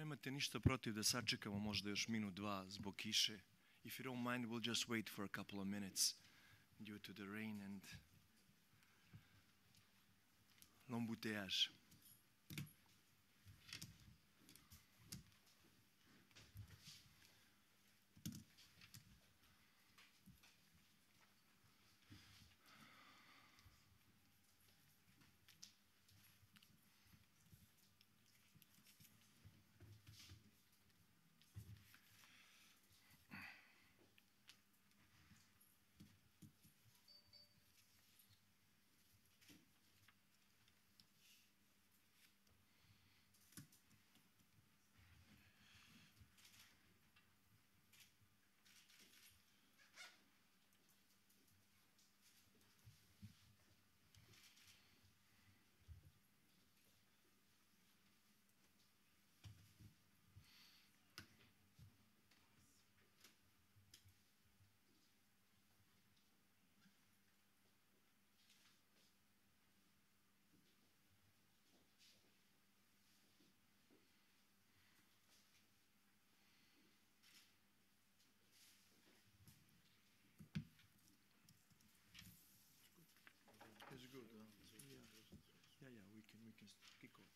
nemate ništa protiv da sačekamo možda još minut, dva zbog kiše, if you don't mind, we'll just wait for a couple of minutes due to the rain and l'embouteillage. Good. huh? Yeah. yeah, yeah, we can, we can kick off.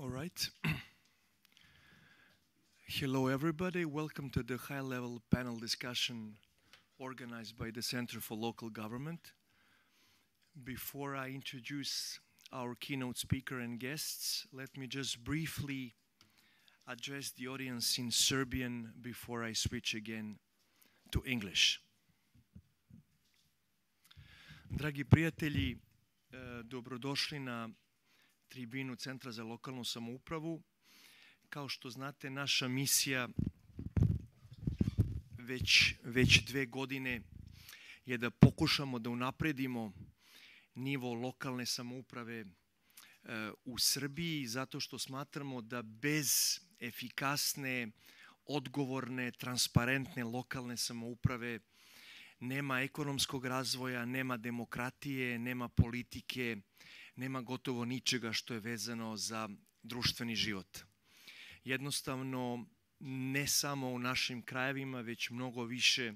All right. Hello, everybody. Welcome to the high level panel discussion organized by the Center for Local Government. Before I introduce our keynote speaker and guests, let me just briefly address the audience in Serbian before I switch again to English. Dragi prijatelji, e, dobrodošli na tribinu Centra za lokalnu samoupravu. Kao što znate, naša misija već, već dve godine je da pokušamo da unapredimo nivo lokalne samouprave e, u Srbiji zato što smatramo da bez efikasne, odgovorne, transparentne lokalne samouprave nema ekonomskog razvoja, nema demokratije, nema politike, nema gotovo ničega što je vezano za društveni život. Jednostavno, ne samo u našim krajevima, već mnogo više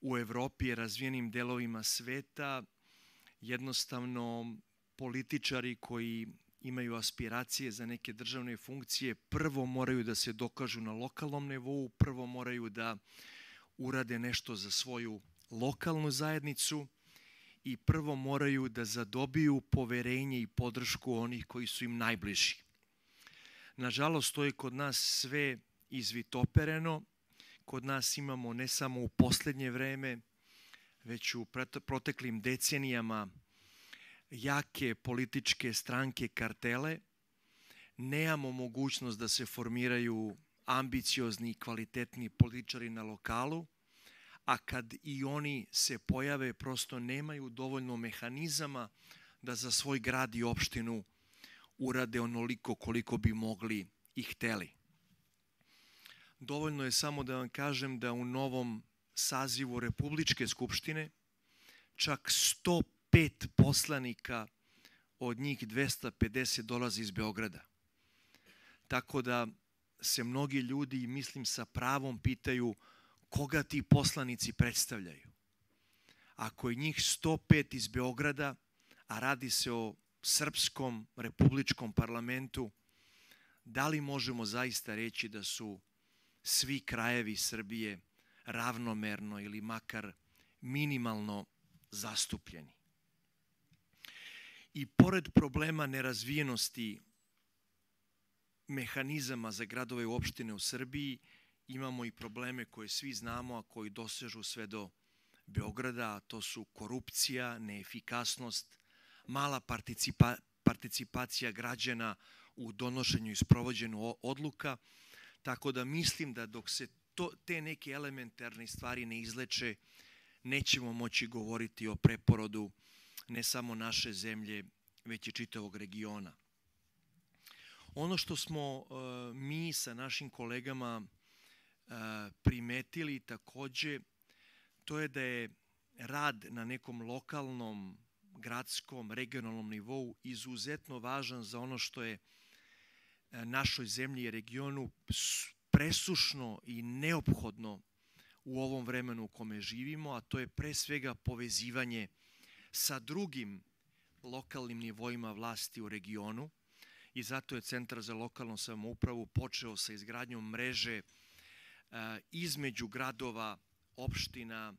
u Evropi i razvijenim delovima sveta, jednostavno političari koji imaju aspiracije za neke državne funkcije prvo moraju da se dokažu na lokalnom nivou, prvo moraju da urade nešto za svoju lokalnu zajednicu i prvo moraju da zadobiju poverenje i podršku onih koji su im najbliži. Nažalost, to je kod nas sve izvitopereno. Kod nas imamo ne samo u poslednje vreme, već u proteklim decenijama jake političke stranke kartele. Nemamo mogućnost da se formiraju ambiciozni i kvalitetni političari na lokalu, a kad i oni se pojave, prosto nemaju dovoljno mehanizama da za svoj grad i opštinu urade onoliko koliko bi mogli i hteli. Dovoljno je samo da vam kažem da u novom sazivu Republičke skupštine čak 105 poslanika od njih 250 dolazi iz Beograda. Tako da se mnogi ljudi, mislim sa pravom, pitaju koga ti poslanici predstavljaju. Ako je njih 105 iz Beograda, a radi se o srpskom republičkom parlamentu, da li možemo zaista reći da su svi krajevi Srbije ravnomerno ili makar minimalno zastupljeni? I pored problema nerazvijenosti mehanizama za gradove i opštine u Srbiji, imamo i probleme koje svi znamo, a koji dosežu sve do Beograda, a to su korupcija, neefikasnost, mala participa, participacija građana u donošenju i sprovođenju odluka, tako da mislim da dok se to, te neke elementarne stvari ne izleče, nećemo moći govoriti o preporodu ne samo naše zemlje, već i čitavog regiona. Ono što smo uh, mi sa našim kolegama primetili takođe, to je da je rad na nekom lokalnom, gradskom, regionalnom nivou izuzetno važan za ono što je našoj zemlji i regionu presušno i neophodno u ovom vremenu u kome živimo, a to je pre svega povezivanje sa drugim lokalnim nivoima vlasti u regionu. I zato je Centar za lokalnu samoupravu počeo sa izgradnjom mreže između gradova, opština,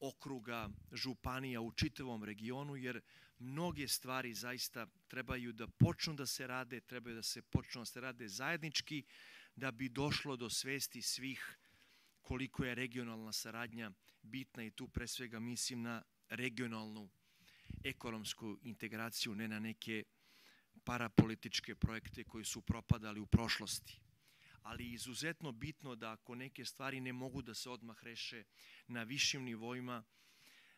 okruga, županija u čitavom regionu, jer mnoge stvari zaista trebaju da počnu da se rade, trebaju da se počnu da se rade zajednički, da bi došlo do svesti svih koliko je regionalna saradnja bitna i tu pre svega mislim na regionalnu ekonomsku integraciju, ne na neke parapolitičke projekte koji su propadali u prošlosti. Ali izuzetno bitno da ako neke stvari ne mogu da se odmah reše na višim nivoima,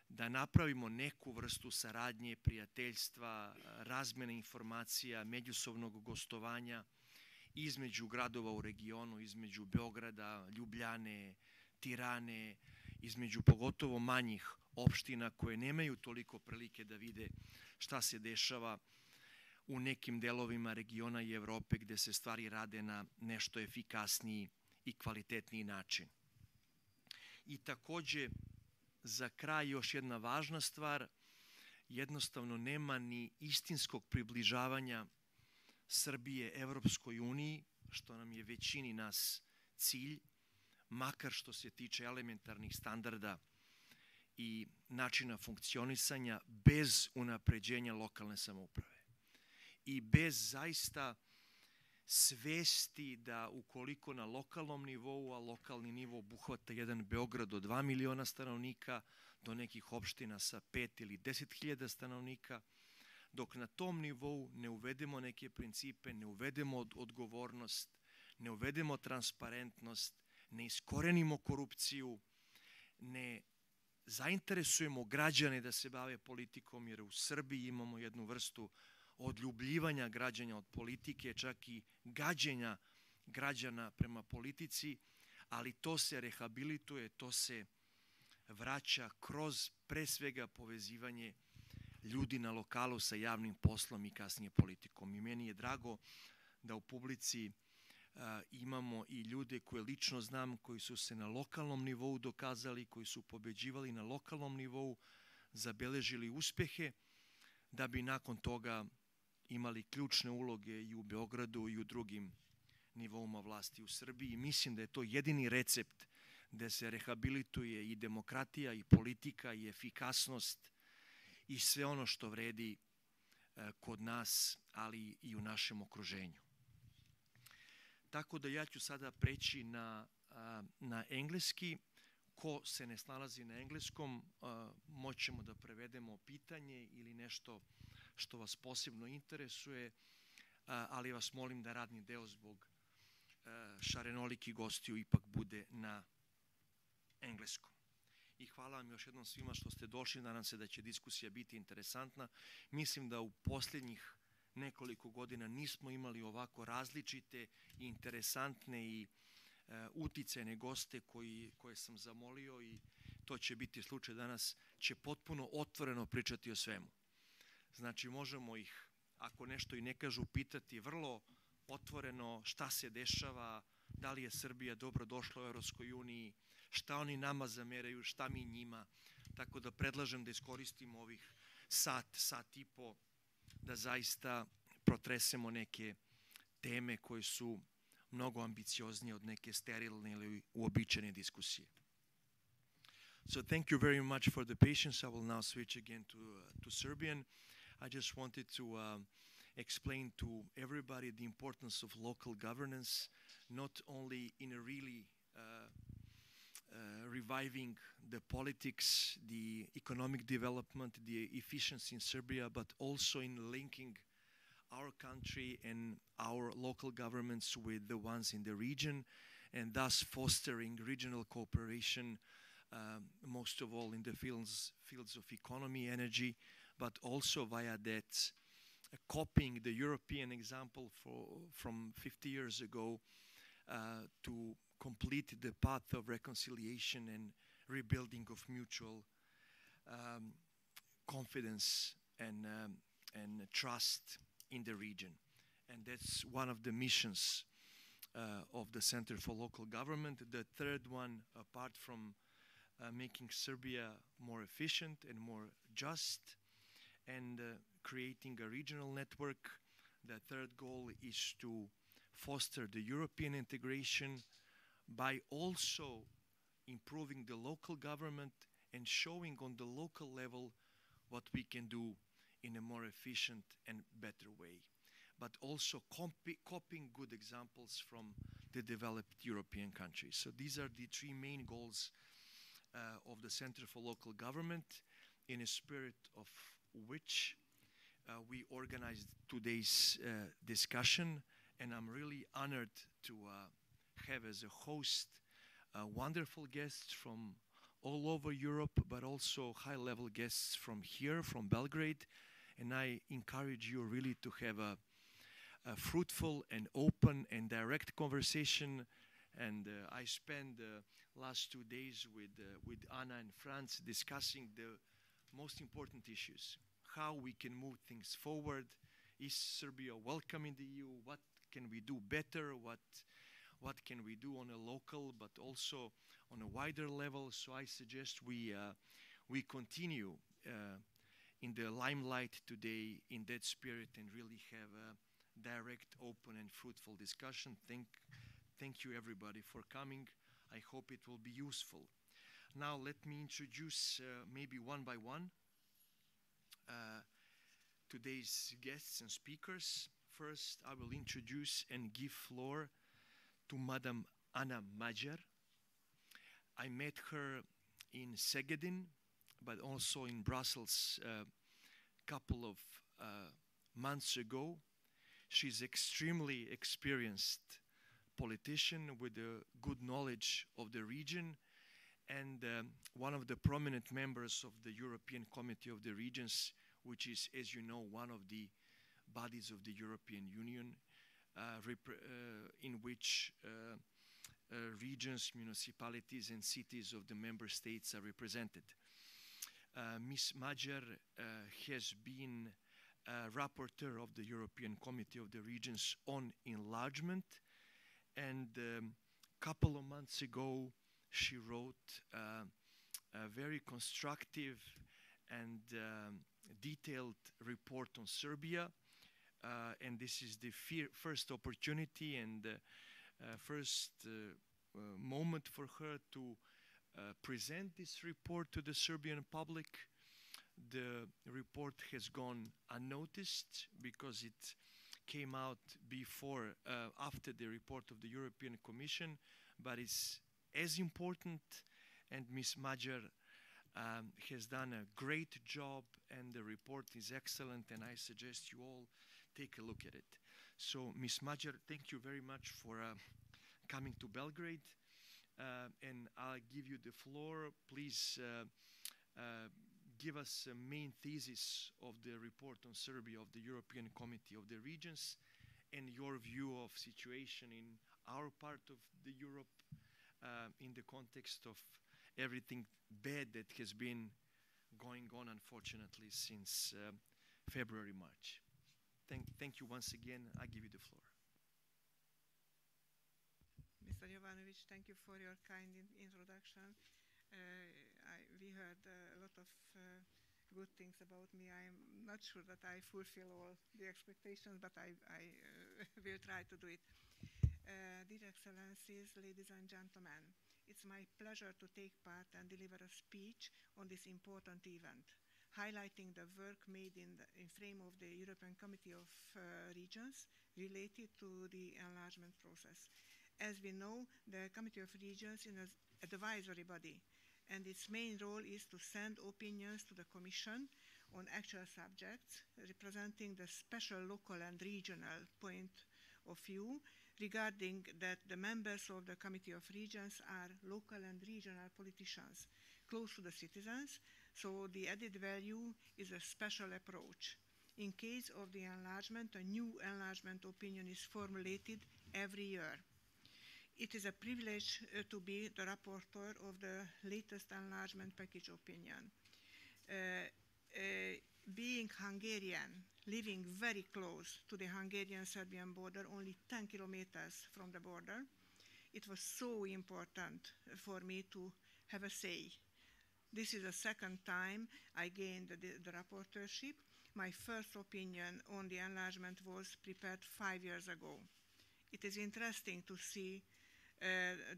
da napravimo neku vrstu saradnje, prijateljstva, razmene informacija, međusobnog gostovanja između gradova u regionu, između Beograda, Ljubljane, Tirane, između pogotovo manjih opština koje nemaju toliko prilike da vide šta se dešava u nekim delovima regiona i Evrope gde se stvari rade na nešto efikasniji i kvalitetniji način. I takođe, za kraj još jedna važna stvar, jednostavno nema ni istinskog približavanja Srbije Evropskoj uniji, što nam je većini nas cilj, makar što se tiče elementarnih standarda i načina funkcionisanja bez unapređenja lokalne samouprave. I bez zaista svesti da ukoliko na lokalnom nivou, a lokalni nivo obuhvata jedan Beograd od 2 miliona stanovnika do nekih opština sa 5 ili 10 hiljada stanovnika, dok na tom nivou ne uvedemo neke principe, ne uvedemo odgovornost, ne uvedemo transparentnost, ne iskorenimo korupciju, ne zainteresujemo građane da se bave politikom, jer u Srbiji imamo jednu vrstu odljubljivanja građanja od politike, čak i gađenja građana prema politici, ali to se rehabilituje, to se vraća kroz pre svega povezivanje ljudi na lokalu sa javnim poslom i kasnije politikom. I meni je drago da u publici imamo i ljude koje lično znam, koji su se na lokalnom nivou dokazali, koji su pobeđivali na lokalnom nivou, zabeležili uspehe, da bi nakon toga imali ključne uloge i u Beogradu i u drugim nivouma vlasti u Srbiji. Mislim da je to jedini recept gde se rehabilituje i demokratija i politika i efikasnost i sve ono što vredi e, kod nas, ali i u našem okruženju. Tako da ja ću sada preći na, na engleski. Ko se ne snalazi na engleskom, moćemo da prevedemo pitanje ili nešto što vas posebno interesuje, ali vas molim da radni deo zbog šarenoliki gostiju ipak bude na engleskom. I hvala vam još jednom svima što ste došli, nadam se da će diskusija biti interesantna. Mislim da u posljednjih nekoliko godina nismo imali ovako različite interesantne i e, uticajne goste koji, koje sam zamolio i to će biti slučaj danas, će potpuno otvoreno pričati o svemu. Znači možemo ih, ako nešto i ne kažu, pitati vrlo otvoreno šta se dešava, da li je Srbija dobro došla u Europskoj uniji, šta oni nama zameraju, šta mi njima. Tako da predlažem da iskoristimo ovih sat, sat i po da zaista protresemo neke teme koje su mnogo ambicioznije od neke sterilne ili uobičajene diskusije. So thank you very much for the patience. I will now switch again to, uh, to Serbian. I just wanted to uh, explain to everybody the importance of local governance, not only in a really uh, uh, reviving the politics, the economic development, the efficiency in Serbia, but also in linking our country and our local governments with the ones in the region, and thus fostering regional cooperation, um, most of all in the fields, fields of economy, energy, but also via that, uh, copying the European example for, from 50 years ago uh, to complete the path of reconciliation and rebuilding of mutual um, confidence and, um, and trust in the region. And that's one of the missions uh, of the Center for Local Government. The third one, apart from uh, making Serbia more efficient and more just and uh, creating a regional network, the third goal is to foster the European integration by also improving the local government and showing on the local level what we can do in a more efficient and better way. But also copy, copying good examples from the developed European countries. So these are the three main goals uh, of the Center for Local Government in a spirit of which uh, we organized today's uh, discussion and I'm really honored to uh, have as a host uh, wonderful guests from all over Europe, but also high level guests from here, from Belgrade. And I encourage you really to have a, a fruitful and open and direct conversation. And uh, I spent the last two days with, uh, with Anna and Franz discussing the most important issues how we can move things forward. Is Serbia welcome in the EU? What can we do better? What what can we do on a local but also on a wider level? So I suggest we uh, we continue uh, in the limelight today in that spirit and really have a direct, open, and fruitful discussion. Thank thank you everybody for coming. I hope it will be useful. Now let me introduce uh, maybe one by one uh, today's guests and speakers. First, I will introduce and give floor to Madam Anna Magyar. I met her in Segedin, but also in Brussels a uh, couple of uh, months ago. She's extremely experienced politician with a good knowledge of the region and um, one of the prominent members of the European Committee of the Regions, which is, as you know, one of the bodies of the European Union, uh, uh, in which uh, uh, regions, municipalities, and cities of the member states are represented. Uh, Ms. Magyar has been rapporteur of the European Committee of the Regions on enlargement, and a um, couple of months ago, she wrote uh, a very constructive and um, detailed report on Serbia. Uh, and this is the first opportunity and uh, first uh, uh, moment for her to uh, present this report to the Serbian public. The report has gone unnoticed because it came out before, after the report of the European Commission, but it's as important. And Ms. Magyar um, has done a great job, and the report is excellent. And I suggest you all take a look at it. So, Ms. Magyar, thank you very much for uh, coming to Belgrade. Uh, and I'll give you the floor. Please uh, uh, give us a main thesis of the report on Serbia of the European Committee of the Regions and your view of situation in our part of the Europe uh, in the context of everything bad that has been going on, unfortunately, since uh, February, March. Thank, thank you once again. I give you the floor. Mr. Jovanovic, thank you for your kind in introduction. Uh, I, we heard a lot of uh, good things about me. I'm not sure that I fulfill all the expectations, but I, I uh, will try to do it. Uh, dear Excellencies, ladies and gentlemen, it's my pleasure to take part and deliver a speech on this important event, highlighting the work made in the in frame of the European Committee of uh, Regions related to the enlargement process. As we know, the Committee of Regions is an advisory body, and its main role is to send opinions to the Commission on actual subjects representing the special local and regional point of view regarding that the members of the Committee of Regions are local and regional politicians close to the citizens, so the added value is a special approach. In case of the enlargement, a new enlargement opinion is formulated every year. It is a privilege uh, to be the rapporteur of the latest enlargement package opinion. Uh, uh, being Hungarian, living very close to the Hungarian-Serbian border, only 10 kilometers from the border, it was so important for me to have a say. This is the second time I gained the, the rapporteurship. My first opinion on the enlargement was prepared five years ago. It is interesting to see uh,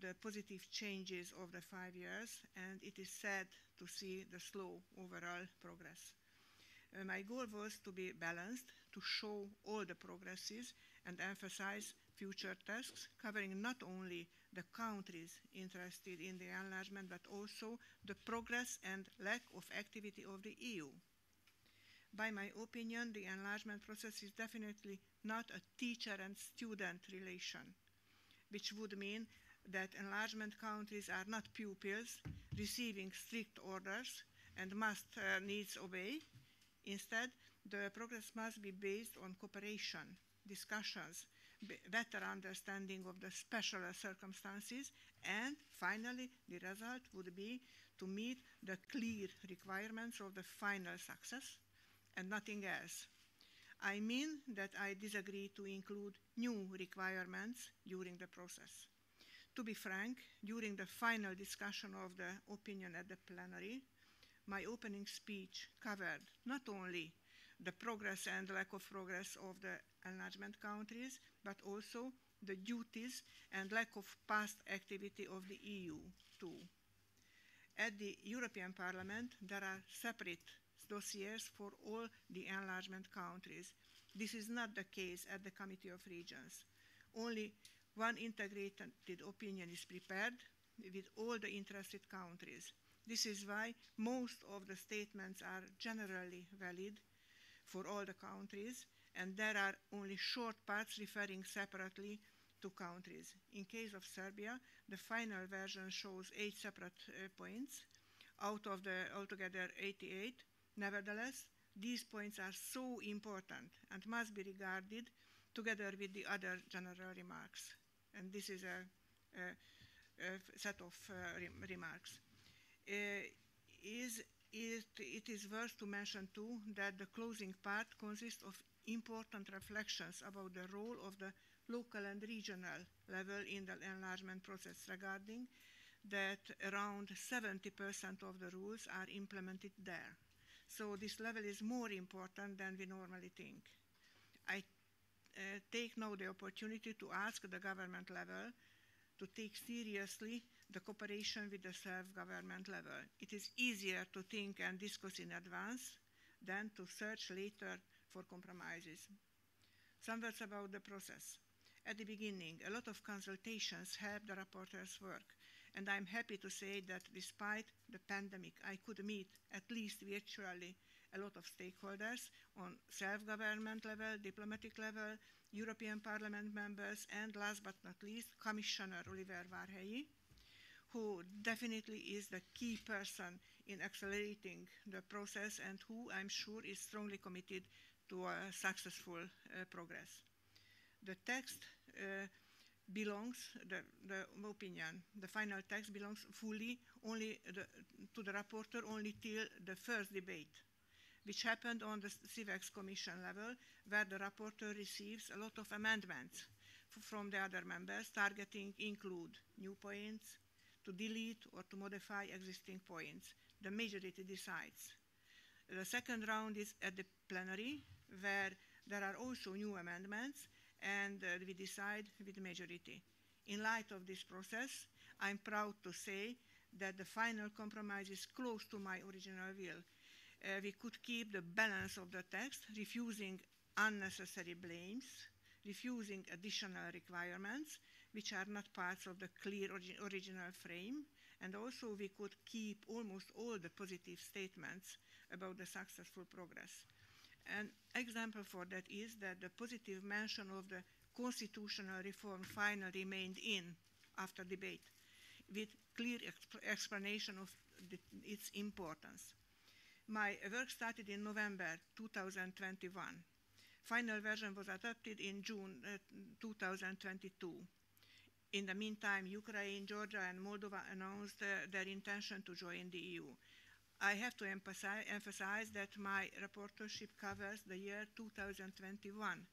the positive changes of the five years, and it is sad to see the slow overall progress. Uh, my goal was to be balanced, to show all the progresses and emphasize future tasks, covering not only the countries interested in the enlargement, but also the progress and lack of activity of the EU. By my opinion, the enlargement process is definitely not a teacher and student relation, which would mean that enlargement countries are not pupils receiving strict orders and must uh, needs obey. Instead, the progress must be based on cooperation, discussions, better understanding of the special circumstances, and finally, the result would be to meet the clear requirements of the final success and nothing else. I mean that I disagree to include new requirements during the process. To be frank, during the final discussion of the opinion at the plenary, my opening speech covered not only the progress and lack of progress of the enlargement countries, but also the duties and lack of past activity of the EU too. At the European Parliament, there are separate dossiers for all the enlargement countries. This is not the case at the Committee of Regions. Only one integrated opinion is prepared with all the interested countries. This is why most of the statements are generally valid for all the countries, and there are only short parts referring separately to countries. In case of Serbia, the final version shows eight separate uh, points out of the altogether 88. Nevertheless, these points are so important and must be regarded together with the other general remarks and this is a, a, a set of uh, remarks. Uh, is it, it is worth to mention too that the closing part consists of important reflections about the role of the local and regional level in the enlargement process regarding that around 70% of the rules are implemented there. So this level is more important than we normally think. I uh, take now the opportunity to ask the government level to take seriously the cooperation with the self-government level. It is easier to think and discuss in advance than to search later for compromises. Some words about the process. At the beginning, a lot of consultations helped the rapporteur's work, and I'm happy to say that despite the pandemic, I could meet, at least virtually, a lot of stakeholders on self-government level, diplomatic level, European Parliament members, and last but not least, Commissioner Oliver Várhelyi, who definitely is the key person in accelerating the process and who I'm sure is strongly committed to a successful uh, progress. The text uh, belongs, the, the opinion, the final text belongs fully only the, to the rapporteur only till the first debate which happened on the CIVEX Commission level, where the rapporteur receives a lot of amendments from the other members, targeting include new points, to delete or to modify existing points. The majority decides. The second round is at the plenary, where there are also new amendments, and uh, we decide with majority. In light of this process, I'm proud to say that the final compromise is close to my original will uh, we could keep the balance of the text, refusing unnecessary blames, refusing additional requirements, which are not parts of the clear origi original frame, and also we could keep almost all the positive statements about the successful progress. An example for that is that the positive mention of the constitutional reform finally remained in after debate, with clear exp explanation of the, its importance. My work started in November 2021. Final version was adopted in June uh, 2022. In the meantime, Ukraine, Georgia, and Moldova announced uh, their intention to join the EU. I have to emphasize, emphasize, that my rapporteurship covers the year 2021,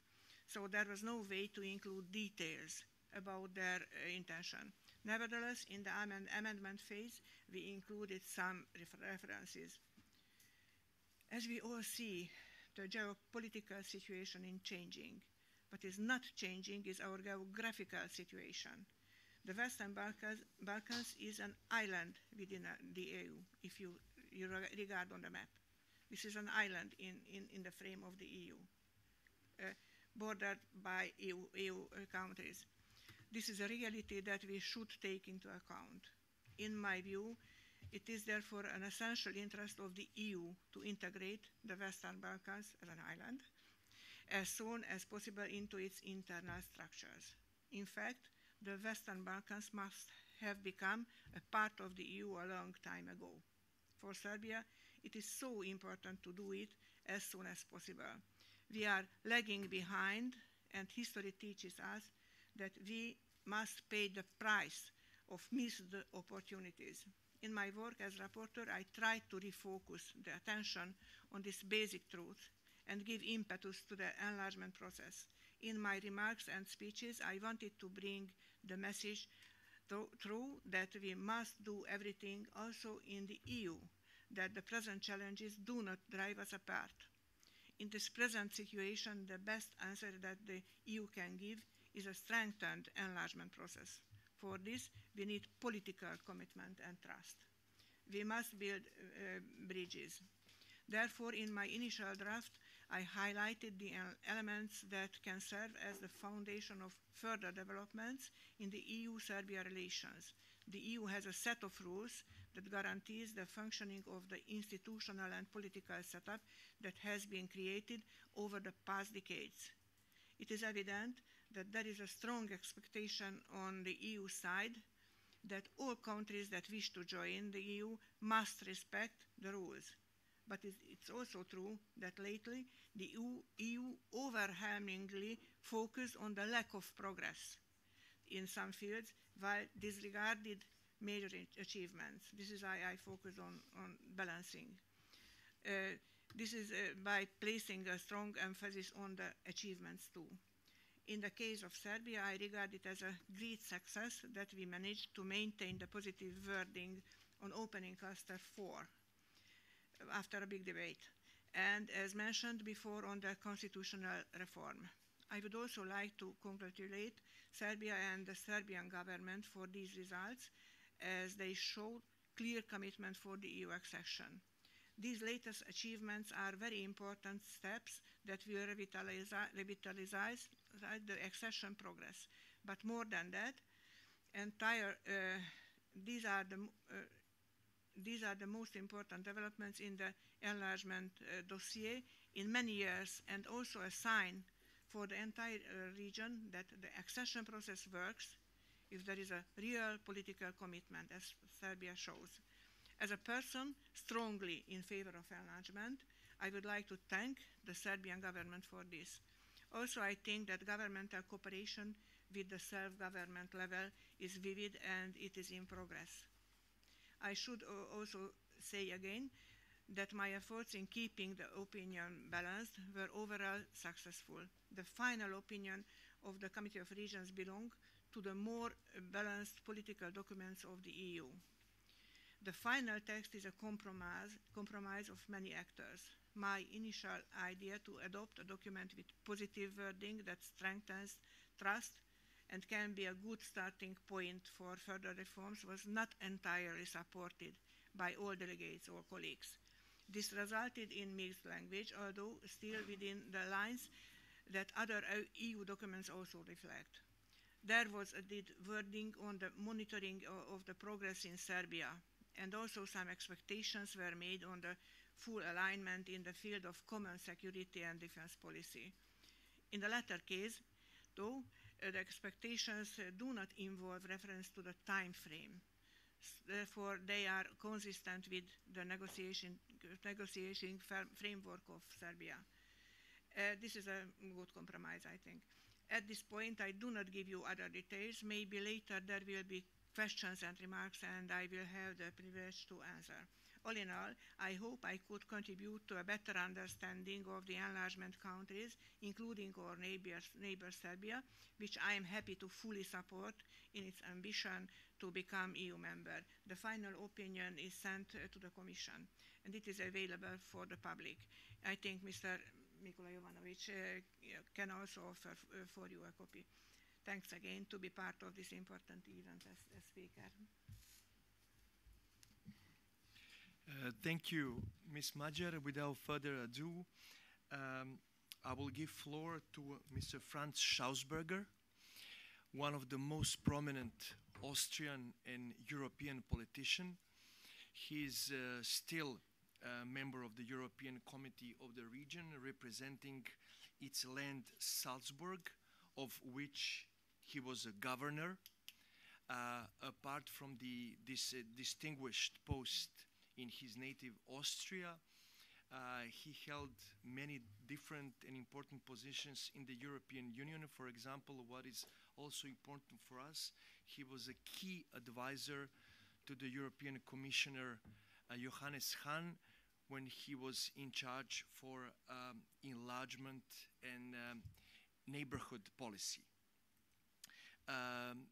so there was no way to include details about their uh, intention. Nevertheless, in the amend amendment phase, we included some refer references. As we all see, the geopolitical situation is changing. What is not changing is our geographical situation. The Western Balkans, Balkans is an island within uh, the EU, if you, you regard on the map. This is an island in, in, in the frame of the EU, uh, bordered by EU, EU uh, countries. This is a reality that we should take into account. In my view, it is therefore an essential interest of the EU to integrate the Western Balkans as an island as soon as possible into its internal structures. In fact, the Western Balkans must have become a part of the EU a long time ago. For Serbia, it is so important to do it as soon as possible. We are lagging behind, and history teaches us that we must pay the price of missed opportunities. In my work as rapporteur, I tried to refocus the attention on this basic truth and give impetus to the enlargement process. In my remarks and speeches, I wanted to bring the message through that we must do everything also in the EU, that the present challenges do not drive us apart. In this present situation, the best answer that the EU can give is a strengthened enlargement process. For this, we need political commitment and trust. We must build uh, bridges. Therefore, in my initial draft, I highlighted the elements that can serve as the foundation of further developments in the EU-Serbia relations. The EU has a set of rules that guarantees the functioning of the institutional and political setup that has been created over the past decades. It is evident that there is a strong expectation on the EU side that all countries that wish to join the EU must respect the rules. But it's also true that lately the EU, EU overwhelmingly focused on the lack of progress in some fields while disregarded major achievements. This is why I focus on, on balancing. Uh, this is uh, by placing a strong emphasis on the achievements too. In the case of Serbia, I regard it as a great success that we managed to maintain the positive wording on opening cluster 4 after a big debate. And as mentioned before on the constitutional reform. I would also like to congratulate Serbia and the Serbian government for these results as they show clear commitment for the EU accession. These latest achievements are very important steps that will revitalize, revitalize the accession progress. But more than that, entire uh, these are the uh, these are the most important developments in the enlargement uh, dossier in many years and also a sign for the entire uh, region that the accession process works if there is a real political commitment as Serbia shows. As a person strongly in favor of enlargement, I would like to thank the Serbian government for this. Also, I think that governmental cooperation with the self-government level is vivid and it is in progress. I should also say again that my efforts in keeping the opinion balanced were overall successful. The final opinion of the Committee of Regions belong to the more balanced political documents of the EU. The final text is a compromise, compromise of many actors my initial idea to adopt a document with positive wording that strengthens trust and can be a good starting point for further reforms was not entirely supported by all delegates or colleagues. This resulted in mixed language, although still within the lines that other EU documents also reflect. There was a wording on the monitoring of the progress in Serbia, and also some expectations were made on the full alignment in the field of common security and defense policy. In the latter case, though, the expectations uh, do not involve reference to the time frame. Therefore, they are consistent with the negotiation, negotiation framework of Serbia. Uh, this is a good compromise, I think. At this point, I do not give you other details. Maybe later there will be questions and remarks, and I will have the privilege to answer. All in all, I hope I could contribute to a better understanding of the enlargement countries, including our neighbors, neighbor Serbia, which I am happy to fully support in its ambition to become EU member. The final opinion is sent uh, to the Commission, and it is available for the public. I think Mr. Nikola Jovanovic uh, can also offer uh, for you a copy. Thanks again to be part of this important event as, as speaker. Uh, thank you, Ms. Magyar. Without further ado, um, I will give floor to Mr. Franz Schausberger, one of the most prominent Austrian and European politician. He is uh, still a member of the European Committee of the region, representing its land Salzburg, of which he was a governor. Uh, apart from the, this uh, distinguished post in his native Austria. Uh, he held many different and important positions in the European Union. For example, what is also important for us, he was a key advisor to the European Commissioner uh, Johannes Hahn when he was in charge for um, enlargement and um, neighborhood policy. Um,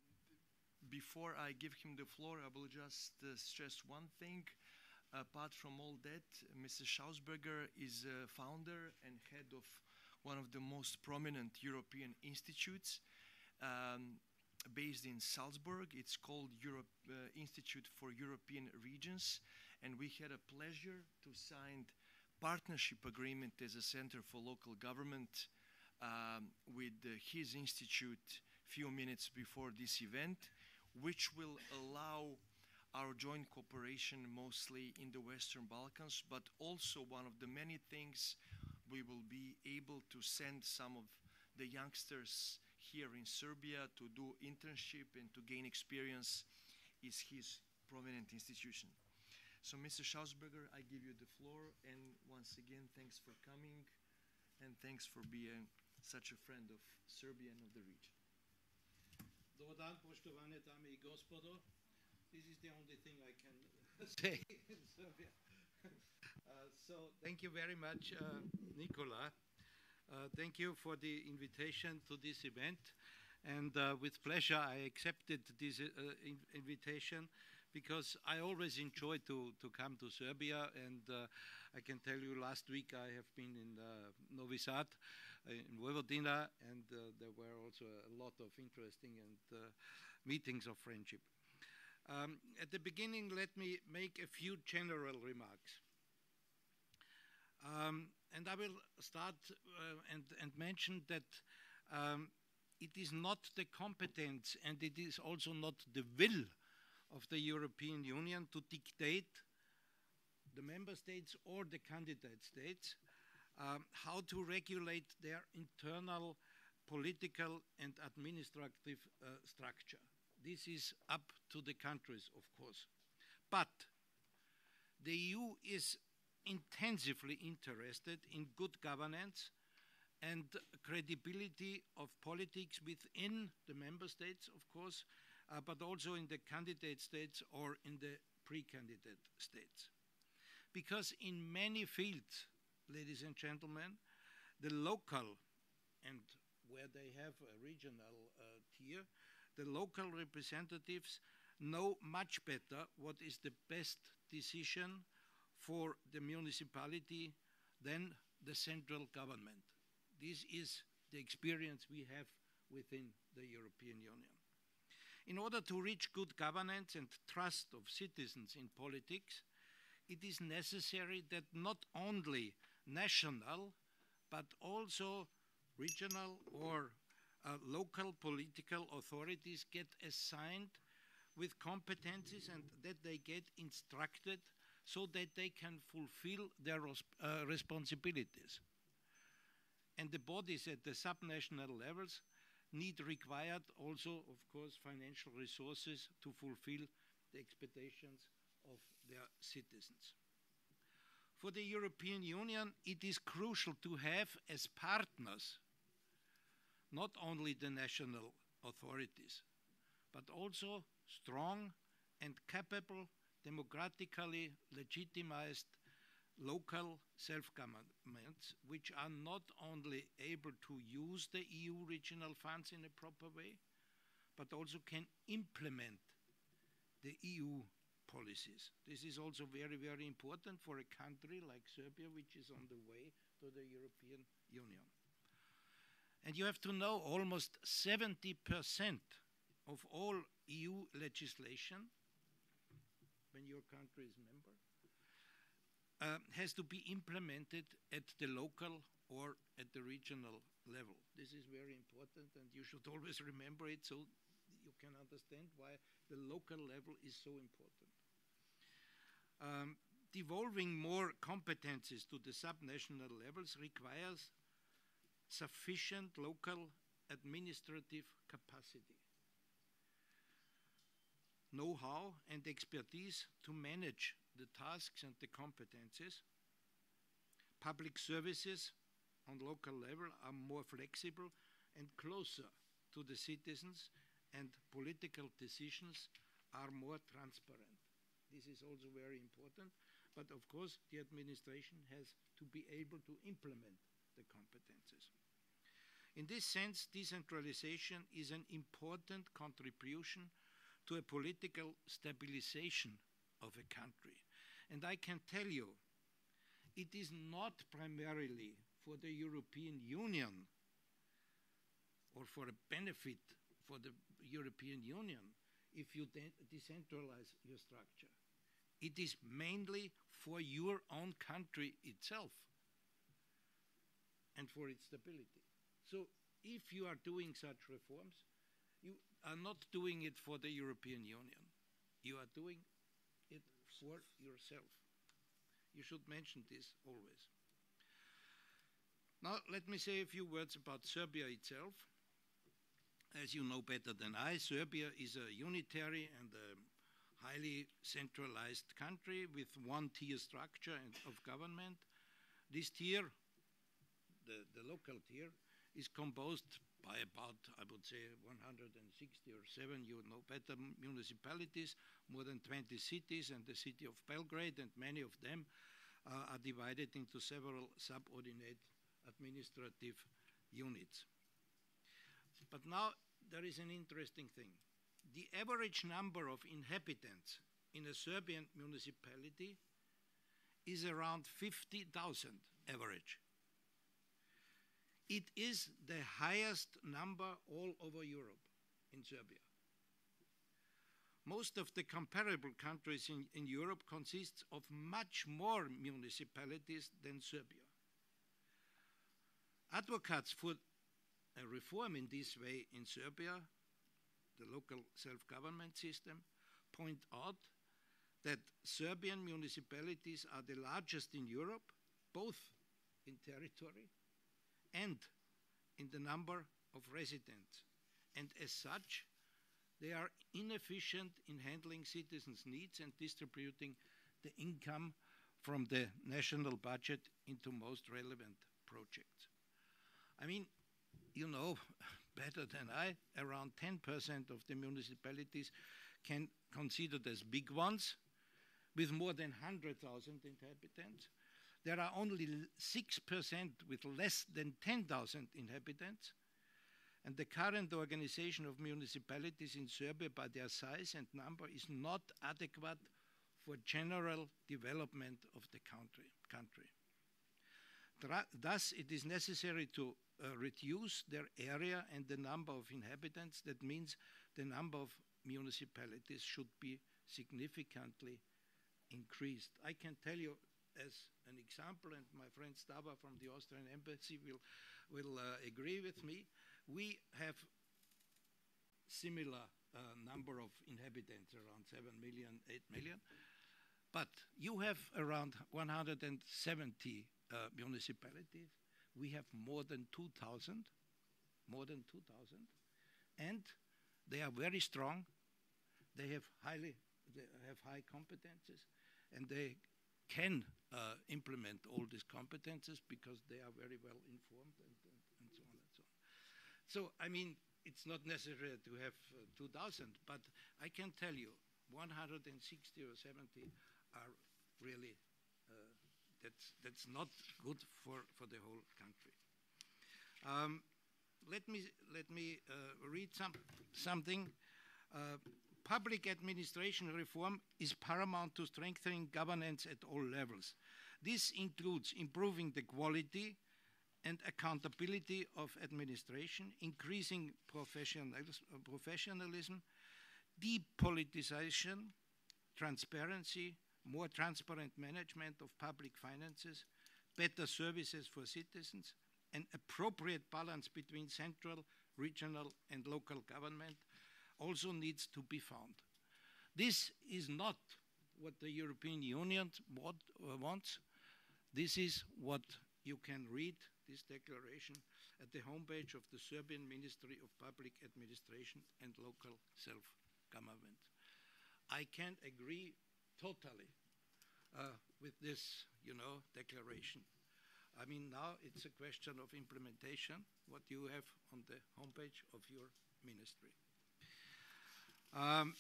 before I give him the floor, I will just uh, stress one thing. Apart from all that, Mr. Schausberger is a founder and head of one of the most prominent European institutes um, based in Salzburg. It's called Europe uh, Institute for European Regions, and we had a pleasure to sign partnership agreement as a center for local government um, with uh, his institute a few minutes before this event, which will allow our joint cooperation mostly in the Western Balkans, but also one of the many things we will be able to send some of the youngsters here in Serbia to do internship and to gain experience is his prominent institution. So, Mr. Schausberger, I give you the floor, and once again, thanks for coming, and thanks for being such a friend of Serbia and of the region. Dobar dan, poštovane dame i gospodo. This is the only thing I can say in Serbia. Uh, so, thank you very much, uh, Nikola. Uh, thank you for the invitation to this event. And uh, with pleasure, I accepted this uh, in- invitation because I always enjoy to, to come to Serbia. And uh, I can tell you, last week I have been in uh, Novi Sad, uh, in Vojvodina, and uh, there were also a lot of interesting and uh, meetings of friendship. Um, at the beginning, let me make a few general remarks. Um, and I will start uh, and, and mention that um, it is not the competence and it is also not the will of the European Union to dictate the member states or the candidate states um, how to regulate their internal political and administrative uh, structure. This is up to the countries, of course. But the EU is intensively interested in good governance and credibility of politics within the member states, of course, uh, but also in the candidate states or in the pre candidate states. Because in many fields, ladies and gentlemen, the local and where they have a regional uh, tier, the local representatives know much better what is the best decision for the municipality than the central government. This is the experience we have within the European Union. In order to reach good governance and trust of citizens in politics, it is necessary that not only national but also regional or uh, local political authorities get assigned with competencies and that they get instructed so that they can fulfill their uh, responsibilities. And the bodies at the subnational levels need required also, of course, financial resources to fulfill the expectations of their citizens. For the European Union, it is crucial to have as partners not only the national authorities, but also strong and capable, democratically legitimized local self-governments which are not only able to use the EU regional funds in a proper way, but also can implement the EU policies. This is also very, very important for a country like Serbia, which is on the way to the European Union. And you have to know almost 70% of all EU legislation, when your country is member, uh, has to be implemented at the local or at the regional level. This is very important, and you should always remember it so you can understand why the local level is so important. Um, devolving more competences to the subnational levels requires sufficient local administrative capacity, know-how and expertise to manage the tasks and the competences. Public services on local level are more flexible and closer to the citizens and political decisions are more transparent. This is also very important. But of course, the administration has to be able to implement the competences. In this sense, decentralization is an important contribution to a political stabilization of a country. And I can tell you, it is not primarily for the European Union or for a benefit for the European Union if you de decentralize your structure. It is mainly for your own country itself and for its stability. So if you are doing such reforms, you are not doing it for the European Union. You are doing it for yourself. You should mention this always. Now, let me say a few words about Serbia itself. As you know better than I, Serbia is a unitary and a highly centralized country with one tier structure of government. This tier, the, the local tier, is composed by about, I would say, 160 or 7, you know better, municipalities, more than 20 cities, and the city of Belgrade, and many of them uh, are divided into several subordinate administrative units. But now there is an interesting thing. The average number of inhabitants in a Serbian municipality is around 50,000 average. It is the highest number all over Europe in Serbia. Most of the comparable countries in, in Europe consist of much more municipalities than Serbia. Advocates for a reform in this way in Serbia, the local self-government system, point out that Serbian municipalities are the largest in Europe, both in territory and in the number of residents. And as such, they are inefficient in handling citizens' needs and distributing the income from the national budget into most relevant projects. I mean, you know better than I, around 10% of the municipalities can considered as big ones with more than 100,000 inhabitants there are only 6% with less than 10,000 inhabitants. And the current organization of municipalities in Serbia, by their size and number, is not adequate for general development of the country. country. Thus, it is necessary to uh, reduce their area and the number of inhabitants. That means the number of municipalities should be significantly increased. I can tell you as an example, and my friend Stava from the Austrian embassy will, will uh, agree with me, we have similar uh, number of inhabitants, around 7 million, 8 million. But you have around 170 uh, municipalities. We have more than 2,000, more than 2,000, and they are very strong. They have highly, they have high competences, and they can uh, implement all these competences because they are very well informed and, and, and so on and so on. So, I mean, it's not necessary to have uh, 2,000, but I can tell you 160 or 70 are really, uh, that's, that's not good for, for the whole country. Um, let me, let me uh, read some, something. Public administration reform is paramount to strengthening governance at all levels. This includes improving the quality and accountability of administration, increasing professionalism, depoliticization, transparency, more transparent management of public finances, better services for citizens, an appropriate balance between central, regional, and local government also needs to be found. This is not what the European Union uh, wants. This is what you can read, this declaration, at the homepage of the Serbian Ministry of Public Administration and Local Self-Government. I can't agree totally uh, with this, you know, declaration. I mean, now it's a question of implementation, what you have on the homepage of your ministry. Um,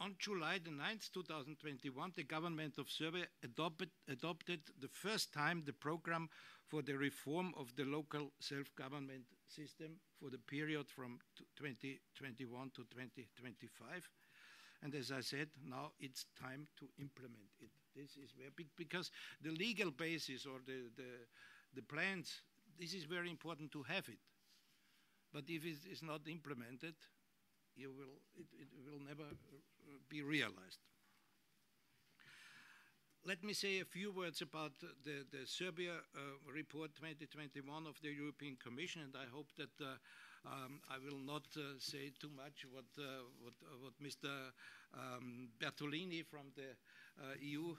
on July the 9th, 2021, the government of Serbia adopted, adopted the first time the program for the reform of the local self-government system for the period from 2021 to 2025. And as I said, now it's time to implement it. This is very big because the legal basis or the, the, the plans, this is very important to have it. But if it is not implemented, you will, it, it will never uh, be realized. Let me say a few words about the, the Serbia uh, report 2021 of the European Commission, and I hope that uh, um, I will not uh, say too much what, uh, what, uh, what Mr. Um, Bertolini from the EU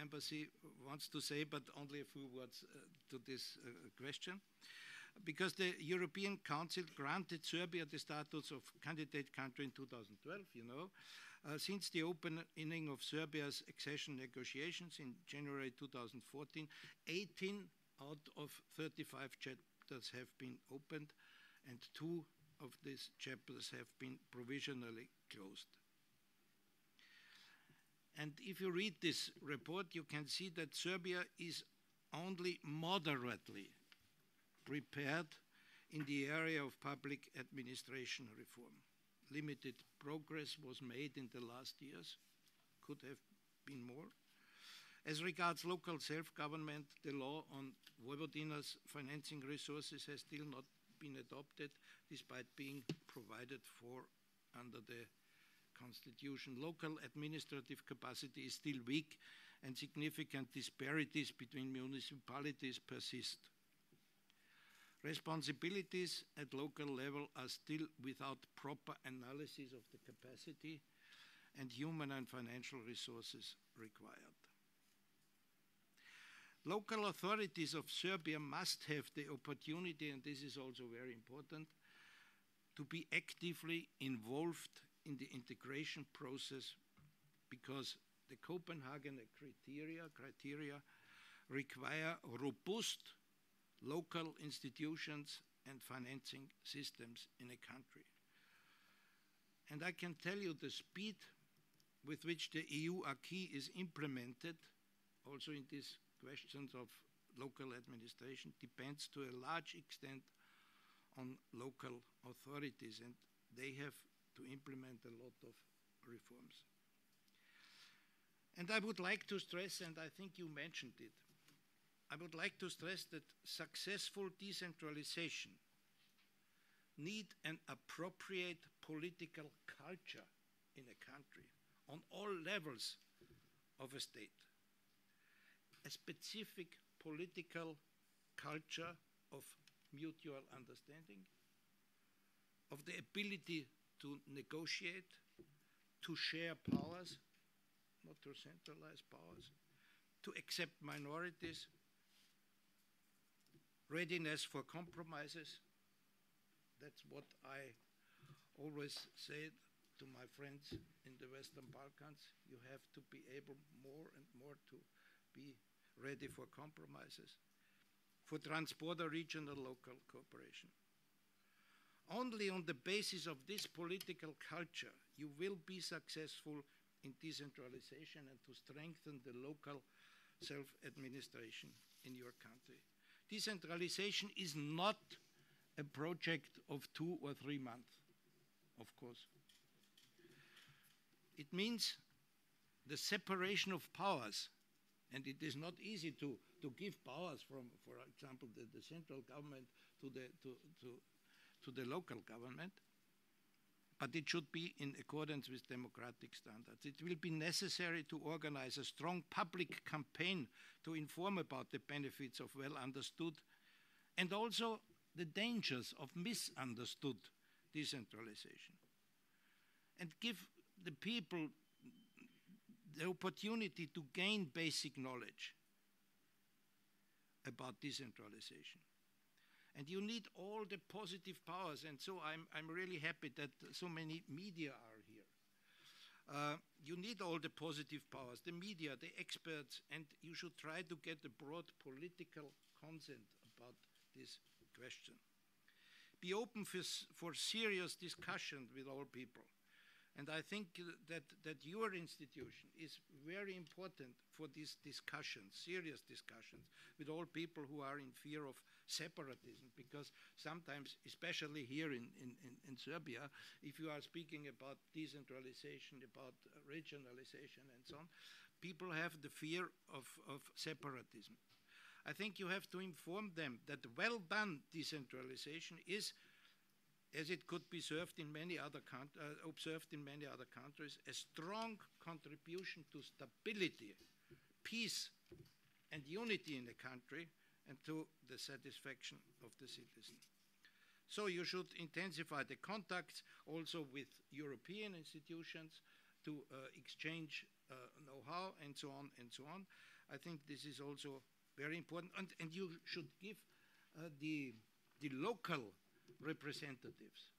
embassy wants to say, but only a few words to this question because the European Council granted Serbia the status of candidate country in 2012, you know. Uh, since the opening of Serbia's accession negotiations in January 2014, 18 out of 35 chapters have been opened and two of these chapters have been provisionally closed. And if you read this report, you can see that Serbia is only moderately prepared in the area of public administration reform. Limited progress was made in the last years, could have been more. As regards local self-government, the law on Vojvodina's financing resources has still not been adopted, despite being provided for under the constitution. Local administrative capacity is still weak, and significant disparities between municipalities persist. Responsibilities at local level are still without proper analysis of the capacity and human and financial resources required. Local authorities of Serbia must have the opportunity, and this is also very important, to be actively involved in the integration process because the Copenhagen criteria, criteria require robust local institutions and financing systems in a country. And I can tell you the speed with which the EU acquis is implemented, also in these questions of local administration, depends to a large extent on local authorities, and they have to implement a lot of reforms. And I would like to stress, and I think you mentioned it, I would like to stress that successful decentralization need an appropriate political culture in a country on all levels of a state. A specific political culture of mutual understanding, of the ability to negotiate, to share powers, not to centralize powers, to accept minorities, readiness for compromises. That's what I always say to my friends in the Western Balkans. You have to be able more and more to be ready for compromises, for transborder regional local cooperation. Only on the basis of this political culture you will be successful in decentralization and to strengthen the local self-administration in your country. Decentralization is not a project of two or three months, of course. It means the separation of powers, and it is not easy to, to give powers from, for example, the, the central government to the, to, to, to the local government, but it should be in accordance with democratic standards. It will be necessary to organize a strong public campaign to inform about the benefits of well understood and also the dangers of misunderstood decentralization. And give the people the opportunity to gain basic knowledge about decentralization. And you need all the positive powers. And so I'm, I'm really happy that so many media are here. Uh, you need all the positive powers, the media, the experts, and you should try to get a broad political consent about this question. Be open for, for serious discussion with all people. And I think that, that your institution is very important for these discussions, serious discussions, with all people who are in fear of separatism. Because sometimes, especially here in, in, in, Serbia, if you are speaking about decentralization, about regionalization, and so on, people have the fear of, of separatism. I think you have to inform them that well done decentralization is as it could be served in many other uh, observed in many other countries, a strong contribution to stability, peace, and unity in the country and to the satisfaction of the citizen. So you should intensify the contacts also with European institutions to uh, exchange uh, know-how and so on and so on. I think this is also very important. And, and you should give uh, the, the local representatives.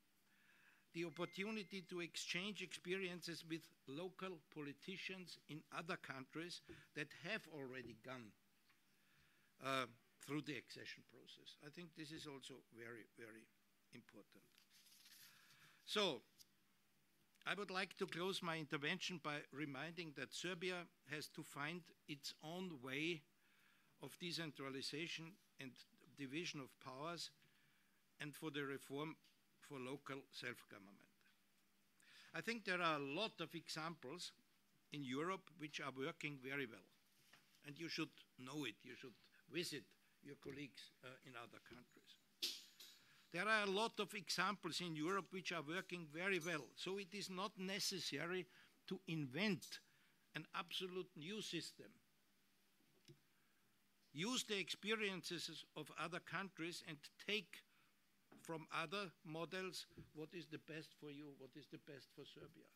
The opportunity to exchange experiences with local politicians in other countries that have already gone uh, through the accession process. I think this is also very, very important. So, I would like to close my intervention by reminding that Serbia has to find its own way of decentralization and division of powers and for the reform for local self-government. I think there are a lot of examples in Europe which are working very well. And you should know it, you should visit your colleagues uh, in other countries. There are a lot of examples in Europe which are working very well. So it is not necessary to invent an absolute new system. Use the experiences of other countries and take from other models what is the best for you, what is the best for Serbia.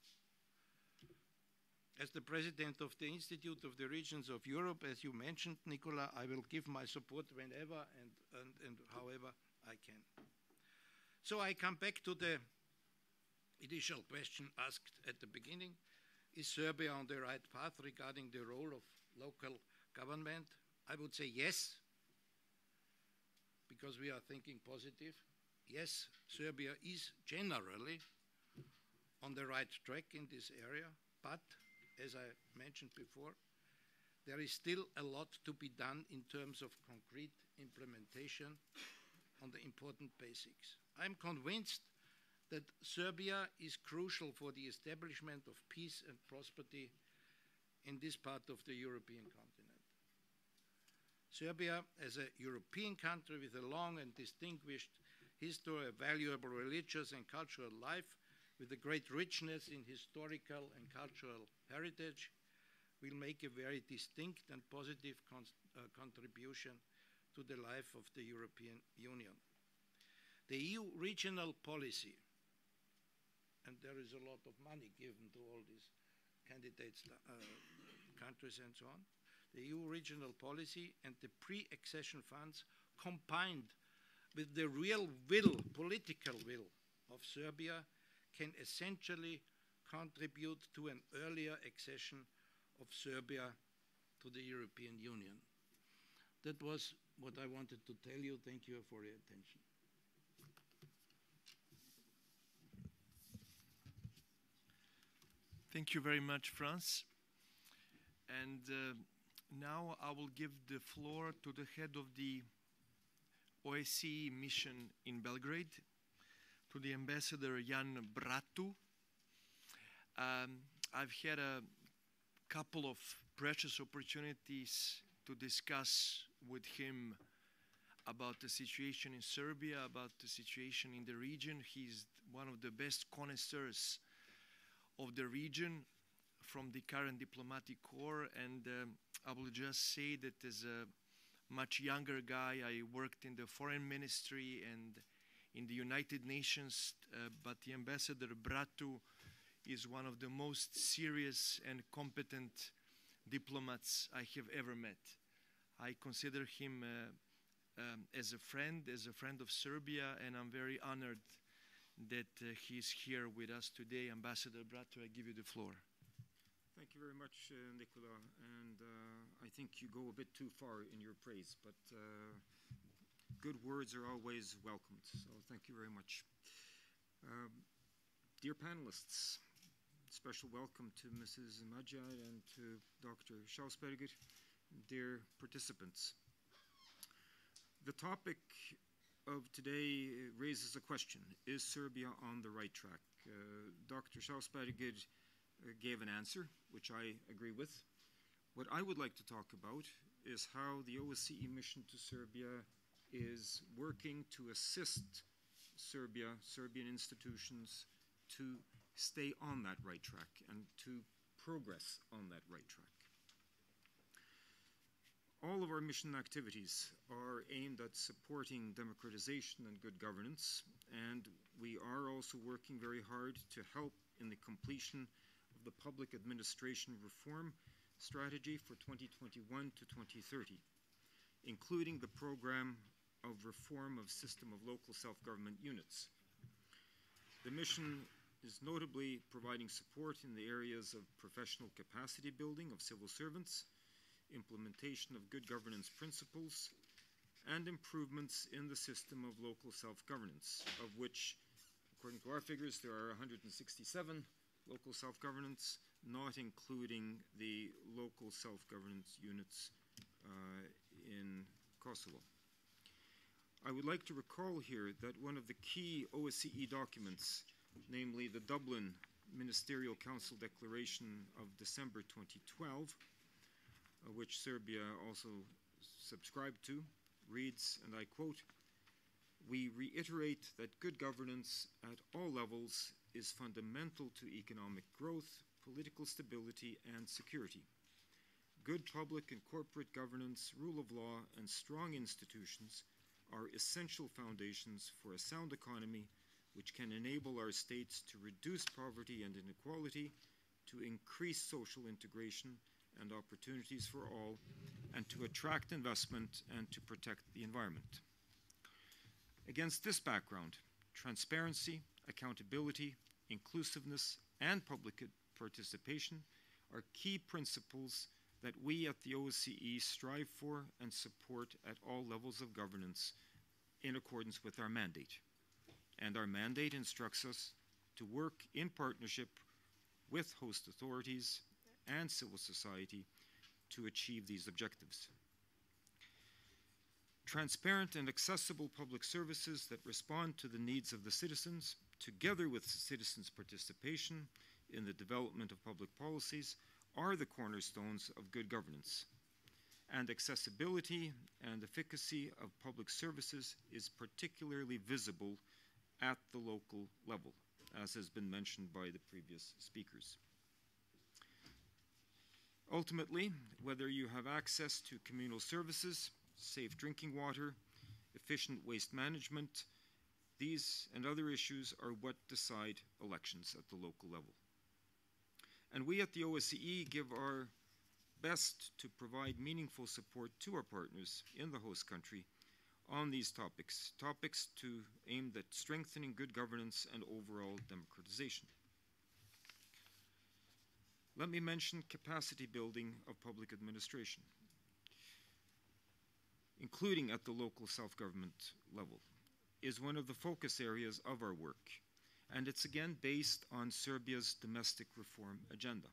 As the president of the Institute of the Regions of Europe, as you mentioned, Nikola, I will give my support whenever and, and, and however I can. So I come back to the initial question asked at the beginning. Is Serbia on the right path regarding the role of local government? I would say yes, because we are thinking positive yes, Serbia is generally on the right track in this area, but as I mentioned before, there is still a lot to be done in terms of concrete implementation on the important basics. I'm convinced that Serbia is crucial for the establishment of peace and prosperity in this part of the European continent. Serbia, as a European country with a long and distinguished history, a valuable religious and cultural life with a great richness in historical and cultural heritage will make a very distinct and positive con uh, contribution to the life of the European Union. The EU regional policy, and there is a lot of money given to all these candidates uh, countries and so on, the EU regional policy and the pre-accession funds combined with the real will, political will of Serbia can essentially contribute to an earlier accession of Serbia to the European Union. That was what I wanted to tell you. Thank you for your attention. Thank you very much, Franz. And uh, now I will give the floor to the head of the OSCE mission in Belgrade, to the ambassador Jan Braathu. Um, I've had a couple of precious opportunities to discuss with him about the situation in Serbia, about the situation in the region. He's one of the best connoisseurs of the region from the current diplomatic corps. And um, I will just say that as a much younger guy, I worked in the foreign ministry and in the United Nations, uh, but the ambassador Braathu is one of the most serious and competent diplomats I have ever met. I consider him uh, um, as a friend, as a friend of Serbia, and I'm very honored that uh, he's here with us today. Ambassador Braathu, I give you the floor. Thank you very much, uh, Nikola. And uh, I think you go a bit too far in your praise, but uh, good words are always welcomed. So thank you very much. Um, dear panelists, special welcome to Mrs. Magyar and to Dr. Schausberger, dear participants. The topic of today raises a question Is Serbia on the right track? Uh, Dr. Schausberger uh, Uh, gave an answer, which I agree with. What I would like to talk about is how the OSCE mission to Serbia is working to assist Serbia, Serbian institutions, to stay on that right track and to progress on that right track. All of our mission activities are aimed at supporting democratization and good governance, and we are also working very hard to help in the completion the public administration reform strategy for 2021 to 2030, including the program of reform of system of local self-government units. The mission is notably providing support in the areas of professional capacity building of civil servants, implementation of good governance principles, and improvements in the system of local self-governance, of which, according to our figures, there are 167 local self-governance, not including the local self-governance units uh, in Kosovo. I would like to recall here that one of the key OSCE documents, namely the Dublin Ministerial Council Declaration of December 2012, uh, which Serbia also subscribed to, reads, and I quote, We reiterate that good governance at all levels is fundamental to economic growth, political stability, and security. Good public and corporate governance, rule of law, and strong institutions are essential foundations for a sound economy which can enable our states to reduce poverty and inequality, to increase social integration, and opportunities for all, and to attract investment and to protect the environment. Against this background, transparency, accountability, inclusiveness, and public participation are key principles that we at the OSCE strive for and support at all levels of governance in accordance with our mandate. And our mandate instructs us to work in partnership with host authorities and civil society to achieve these objectives. Transparent and accessible public services that respond to the needs of the citizens, together with citizens' participation in the development of public policies, are the cornerstones of good governance. And accessibility and efficacy of public services is particularly visible at the local level, as has been mentioned by the previous speakers. Ultimately, whether you have access to communal services, safe drinking water, efficient waste management, these and other issues are what decide elections at the local level. And we at the OSCE give our best to provide meaningful support to our partners in the host country on these topics, topics to aimed at strengthening good governance and overall democratization. Let me mention capacity building of public administration, including at the local self-government level, is one of the focus areas of our work, and it's again based on Serbia's domestic reform agenda.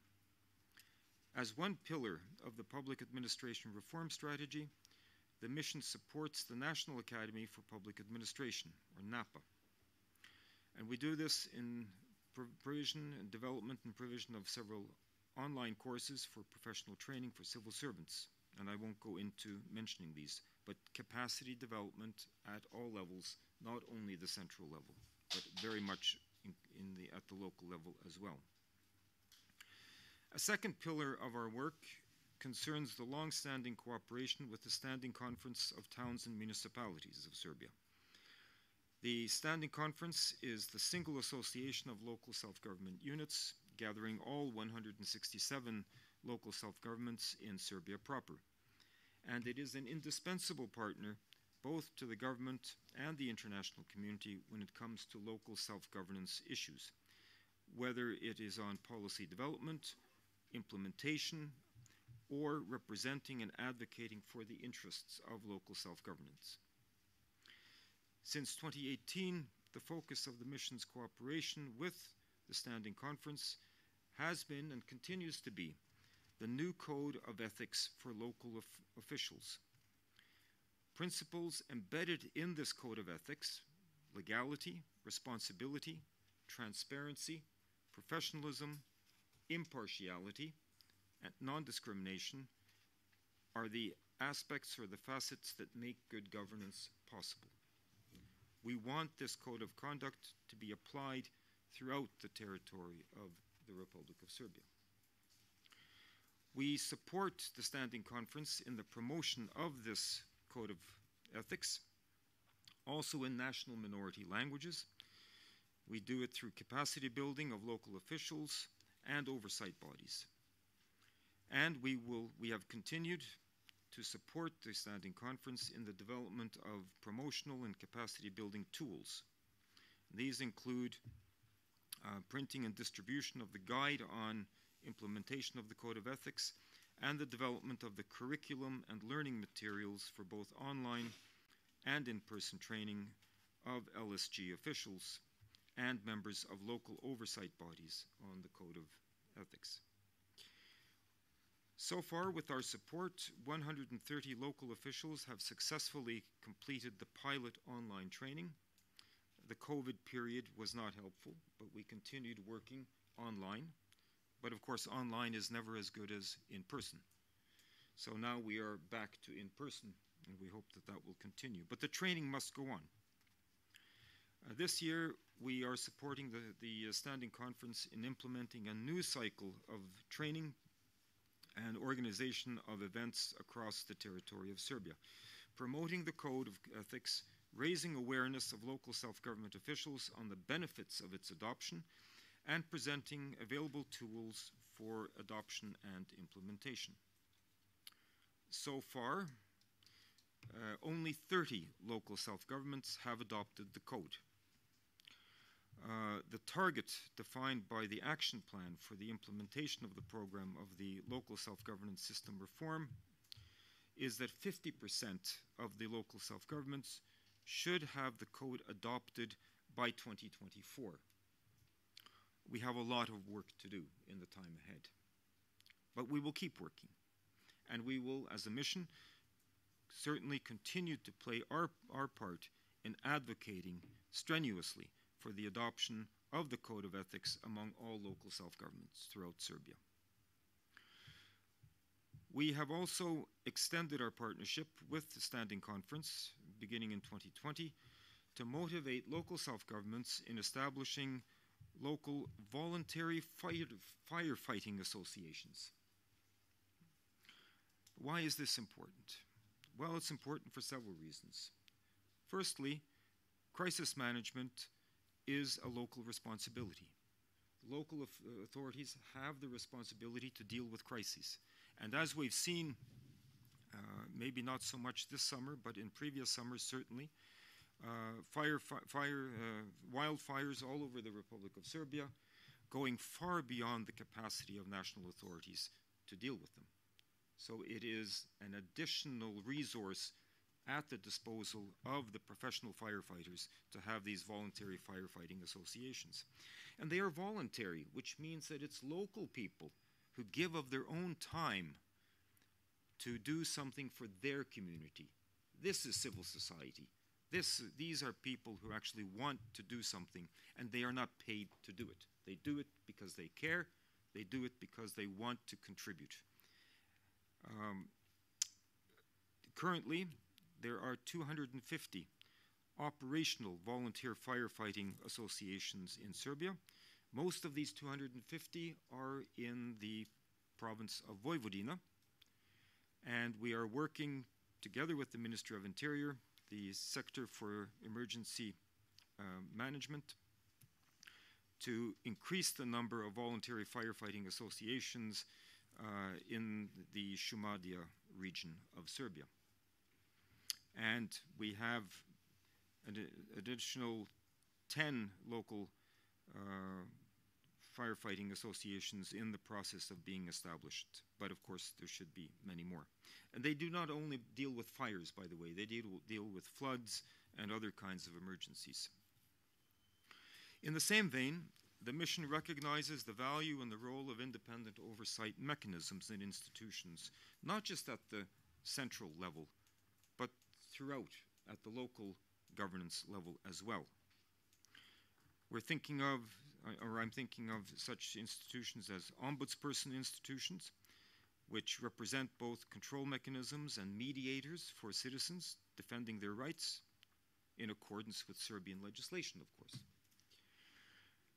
As one pillar of the public administration reform strategy, the mission supports the National Academy for Public Administration, or NAPA. And we do this in provision and development and provision of several online courses for professional training for civil servants. And I won't go into mentioning these, but capacity development at all levels, not only the central level, but very much in, in the, at the local level as well. A second pillar of our work concerns the long-standing cooperation with the Standing Conference of Towns and Municipalities of Serbia. The Standing Conference is the single association of local self-government units, gathering all 167 local self-governments in Serbia proper. And it is an indispensable partner both to the government and the international community when it comes to local self-governance issues, whether it is on policy development, implementation, or representing and advocating for the interests of local self-governance. Since 2018, the focus of the mission's cooperation with the Standing Conference has been and continues to be the new code of ethics for local officials. Principles embedded in this code of ethics legality, responsibility, transparency, professionalism, impartiality, and non discrimination are the aspects or the facets that make good governance possible. We want this code of conduct to be applied throughout the territory of the Republic of Serbia. We support the Standing Conference in the promotion of this code of ethics, also in national minority languages. We do it through capacity building of local officials and oversight bodies. And we, will, we have continued to support the Standing Conference in the development of promotional and capacity building tools. These include uh, printing and distribution of the guide on implementation of the Code of Ethics and the development of the curriculum and learning materials for both online and in-person training of LSG officials and members of local oversight bodies on the Code of Ethics. So far, with our support, 130 local officials have successfully completed the pilot online training. The COVID period was not helpful, but we continued working online. But of course, online is never as good as in person. So now we are back to in person, and we hope that that will continue. But the training must go on. Uh, this year, we are supporting the, the uh, Standing Conference in implementing a new cycle of training and organization of events across the territory of Serbia, promoting the code of ethics, raising awareness of local self-government officials on the benefits of its adoption, and presenting available tools for adoption and implementation. So far, uh, only 30 local self-governments have adopted the code. Uh, the target defined by the action plan for the implementation of the program of the local self-governance system reform is that 50% of the local self-governments should have the code adopted by 2024. We have a lot of work to do in the time ahead. But we will keep working. And we will, as a mission, certainly continue to play our, our part in advocating strenuously for the adoption of the Code of Ethics among all local self-governments throughout Serbia. We have also extended our partnership with the Standing Conference beginning in 2020 to motivate local self-governments in establishing local voluntary fire, firefighting associations. Why is this important? Well, it's important for several reasons. Firstly, crisis management is a local responsibility. Local authorities have the responsibility to deal with crises. And as we've seen, uh, maybe not so much this summer, but in previous summers certainly, uh, fire, fi- fire, uh, wildfires all over the Republic of Serbia, going far beyond the capacity of national authorities to deal with them. So it is an additional resource at the disposal of the professional firefighters to have these voluntary firefighting associations. And they are voluntary, which means that it's local people who give of their own time to do something for their community. This is civil society. This, these are people who actually want to do something and they are not paid to do it. They do it because they care, they do it because they want to contribute. Um, currently, there are 250 operational volunteer firefighting associations in Serbia. Most of these 250 are in the province of Vojvodina, and we are working together with the Ministry of Interior, the Sector for Emergency uh, Management, to increase the number of voluntary firefighting associations uh, in the Shumadia region of Serbia. And we have an additional 10 local uh, firefighting associations in the process of being established. But of course, there should be many more. And they do not only deal with fires, by the way, they deal, deal with floods and other kinds of emergencies. In the same vein, the mission recognizes the value and the role of independent oversight mechanisms in institutions, not just at the central level, but throughout at the local governance level as well. We're thinking of, or I'm thinking of such institutions as ombudsperson institutions, which represent both control mechanisms and mediators for citizens defending their rights in accordance with Serbian legislation, of course.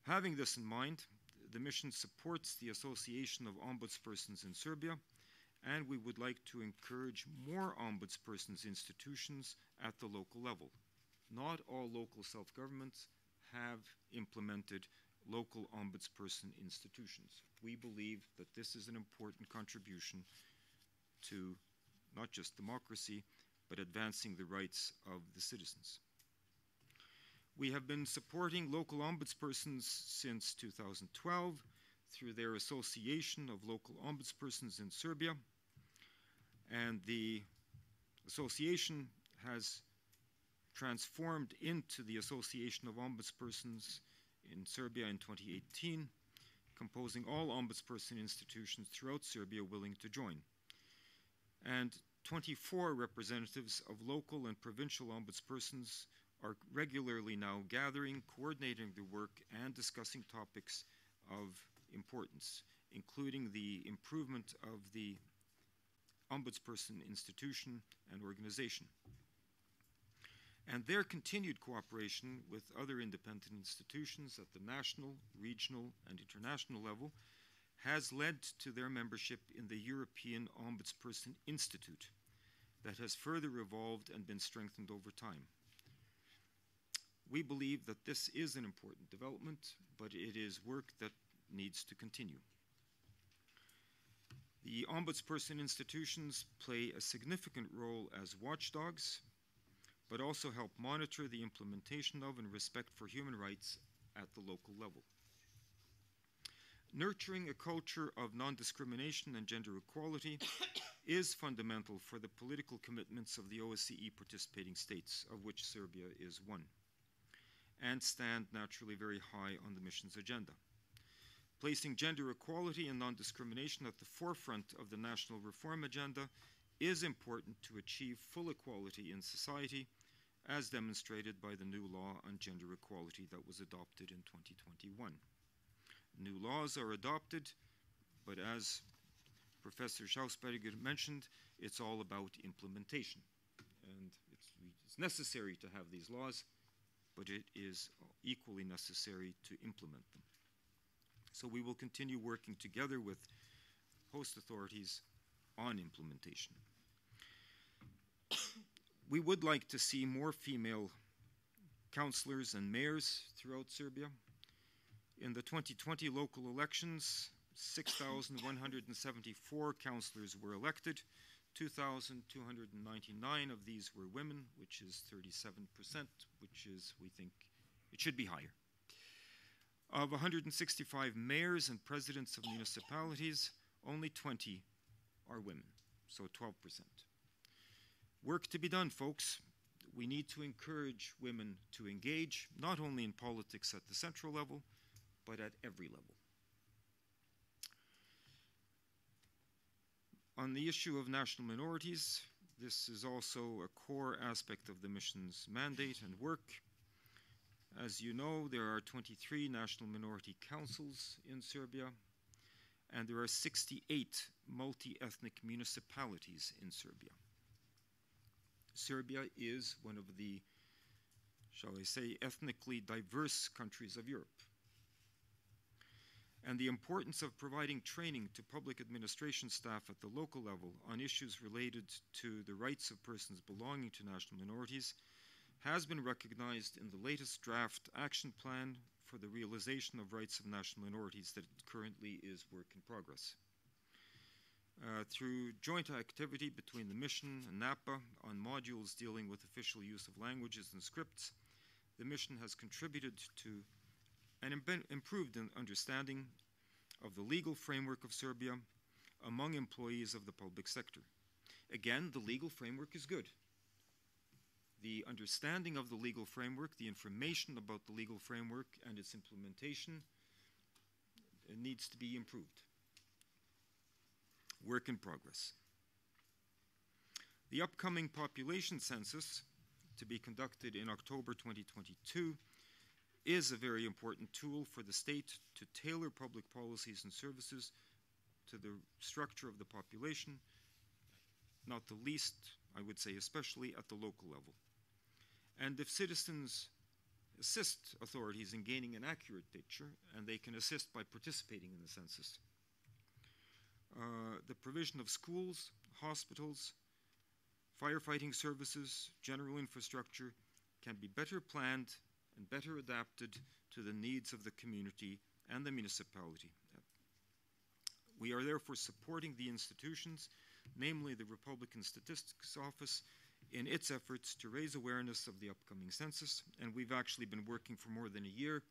Having this in mind, the mission supports the Association of Ombudspersons in Serbia, and we would like to encourage more ombudspersons institutions at the local level. Not all local self governments have implemented local ombudsperson institutions. We believe that this is an important contribution to not just democracy, but advancing the rights of the citizens. We have been supporting local ombudspersons since 2012 through their Association of Local Ombudspersons in Serbia. And the association has transformed into the Association of Ombudspersons in Serbia in 2018, composing all ombudsperson institutions throughout Serbia willing to join. And 24 representatives of local and provincial ombudspersons are regularly now gathering, coordinating the work, and discussing topics of importance, including the improvement of the ombudsperson institution and organization. And their continued cooperation with other independent institutions at the national, regional, and international level has led to their membership in the European Ombudsperson Institute that has further evolved and been strengthened over time. We believe that this is an important development, but it is work that needs to continue. The ombudsperson institutions play a significant role as watchdogs, but also help monitor the implementation of and respect for human rights at the local level. Nurturing a culture of non discrimination and gender equality is fundamental for the political commitments of the OSCE participating states, of which Serbia is one and stand naturally very high on the mission's agenda. Placing gender equality and non discrimination at the forefront of the national reform agenda is important to achieve full equality in society, as demonstrated by the new law on gender equality that was adopted in 2021. New laws are adopted, but as Professor Schausberger mentioned, it's all about implementation. And it's, it's necessary to have these laws, but it is equally necessary to implement them. So we will continue working together with host authorities on implementation. We would like to see more female councillors and mayors throughout Serbia. In the 2020 local elections, 6,174 councillors were elected. 2,299 of these were women, which is 37%, which is, we think, it should be higher. Of 165 mayors and presidents of municipalities, only 20 are women, so 12%. Work to be done, folks. We need to encourage women to engage, not only in politics at the central level, but at every level. On the issue of national minorities, this is also a core aspect of the mission's mandate and work. As you know, there are 23 national minority councils in Serbia, and there are 68 multi ethnic municipalities in Serbia. Serbia is one of the, shall I say, ethnically diverse countries of Europe. And the importance of providing training to public administration staff at the local level on issues related to the rights of persons belonging to national minorities has been recognized in the latest draft action plan for the realization of rights of national minorities that currently is work in progress. Uh, through joint activity between the mission and NAPA on modules dealing with official use of languages and scripts, the mission has contributed to an Im- improved understanding of the legal framework of Serbia among employees of the public sector. Again, the legal framework is good. The understanding of the legal framework, the information about the legal framework and its implementation uh, needs to be improved. Work in progress. The upcoming population census, to be conducted in October 2022, is a very important tool for the state to tailor public policies and services to the structure of the population, not the least, I would say, especially at the local level. And if citizens assist authorities in gaining an accurate picture, and they can assist by participating in the census, Uh, the provision of schools, hospitals, firefighting services, general infrastructure can be better planned and better adapted to the needs of the community and the municipality. We are therefore supporting the institutions, namely the Republican Statistics Office, in its efforts to raise awareness of the upcoming census, and we've actually been working for more than a year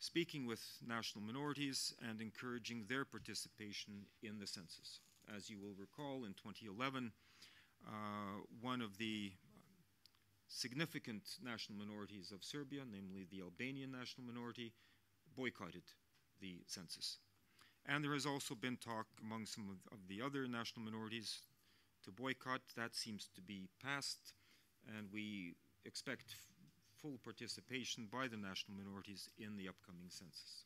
speaking with national minorities and encouraging their participation in the census. As you will recall, in 2011, uh, one of the significant national minorities of Serbia, namely the Albanian national minority, boycotted the census. And there has also been talk among some of, of the other national minorities to boycott. That seems to be passed, and we expect full participation by the national minorities in the upcoming census.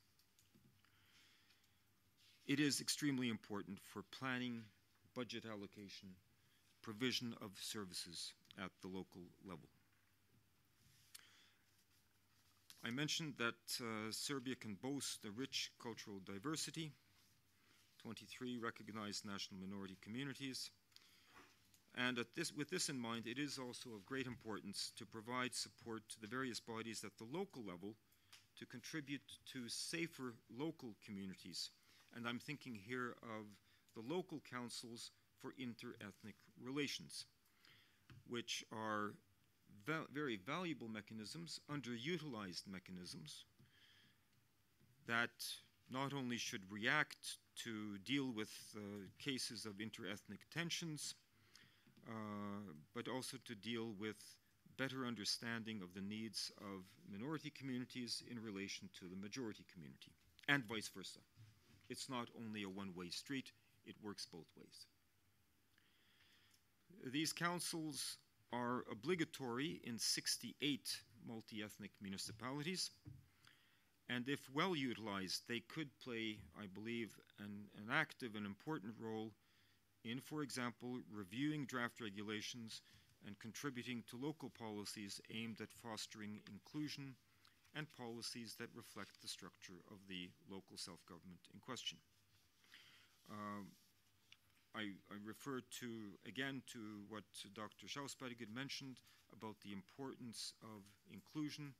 It is extremely important for planning, budget allocation, provision of services at the local level. I mentioned that uh, Serbia can boast a rich cultural diversity, 23 recognized national minority communities, and this, with this in mind, it is also of great importance to provide support to the various bodies at the local level to contribute to safer local communities. And I'm thinking here of the local councils for inter-ethnic relations, which are va- very valuable mechanisms, underutilized mechanisms, that not only should react to deal with uh, cases of inter-ethnic tensions, Uh, but also to deal with better understanding of the needs of minority communities in relation to the majority community, and vice versa. It's not only a one way street, it works both ways. These councils are obligatory in 68 multi ethnic municipalities, and if well utilized, they could play, I believe, an, an active and important role in, for example, reviewing draft regulations and contributing to local policies aimed at fostering inclusion and policies that reflect the structure of the local self government in question. Um, I, I, refer to, again, to what Dr. Schausberg had mentioned about the importance of inclusion.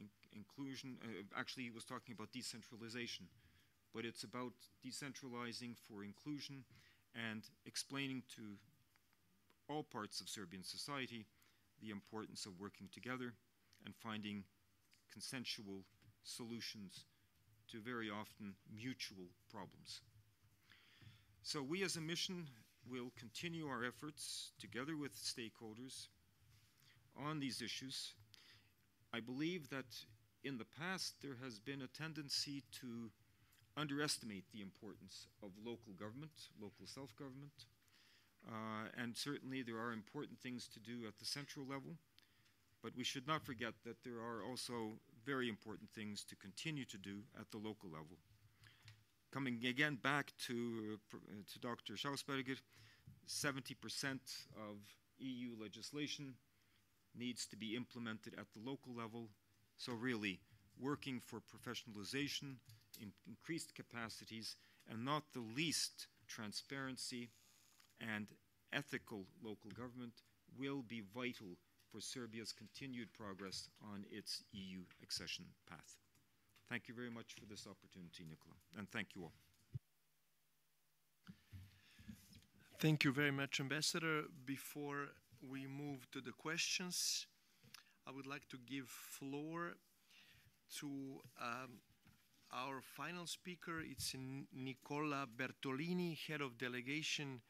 In, inclusion, uh, actually, he was talking about decentralization but it's about decentralizing for inclusion and explaining to all parts of Serbian society the importance of working together and finding consensual solutions to very often mutual problems. So, we as a mission will continue our efforts together with stakeholders on these issues. I believe that in the past there has been a tendency to underestimate the importance of local government, local self government. Uh, and certainly there are important things to do at the central level, but we should not forget that there are also very important things to continue to do at the local level. Coming again back to, uh, to Dr. Schausberger, 70% of EU legislation needs to be implemented at the local level. So, really, working for professionalization, in increased capacities, and not the least transparency and ethical local government will be vital for Serbia's continued progress on its EU accession path. Thank you very much for this opportunity, Nikola, and thank you all. Thank you very much, Ambassador. Before we move to the questions, I would like to give floor to um, our final speaker. It's Nicola Bertolini, head of delegation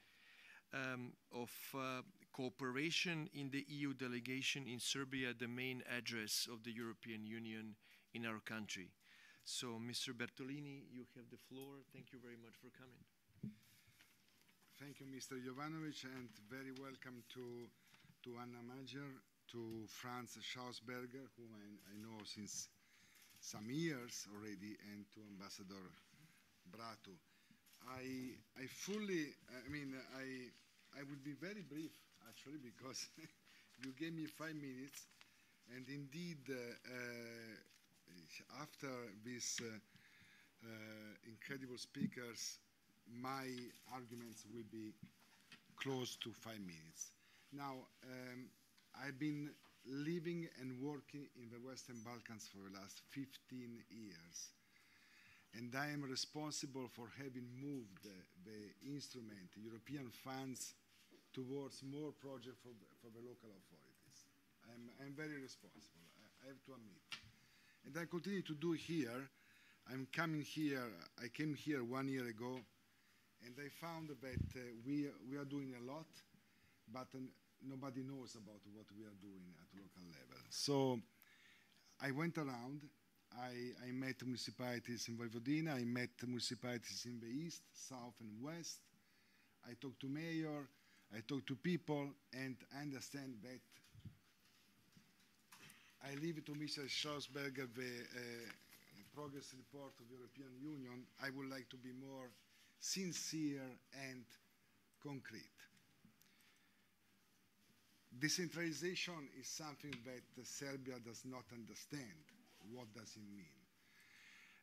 um, of uh, cooperation in the EU delegation in Serbia, the main address of the European Union in our country. So, Mr. Bertolini, you have the floor. Thank you very much for coming. Thank you, Mr. Jovanovic, and very welcome to, to Anna Magyar, to Franz Schausberger, whom I, I know since some years already, and to Ambassador Braathu. I, I fully, I mean, I, I will be very brief, actually, because you gave me five minutes, and indeed, uh, uh, after these uh, uh incredible speakers, my arguments will be close to five minutes. Now, um, I've been living and working in the Western Balkans for the last 15 years. And I am responsible for having moved the, the instrument, European funds, towards more projects for, for the local authorities. I'm, I'm very responsible, I, I have to admit. And I continue to do here. I'm coming here, I came here one year ago and I found that uh, we, we are doing a lot, but uh, nobody knows about what we are doing at local level. So I went around, I, I met municipalities in Vojvodina, I met municipalities in the east, south, and west. I talked to mayor, I talked to people, and I understand that I leave it to Mr. Schausberger the uh, progress report of the European Union. I would like to be more sincere and concrete. Decentralization is something that Serbia does not understand. What does it mean?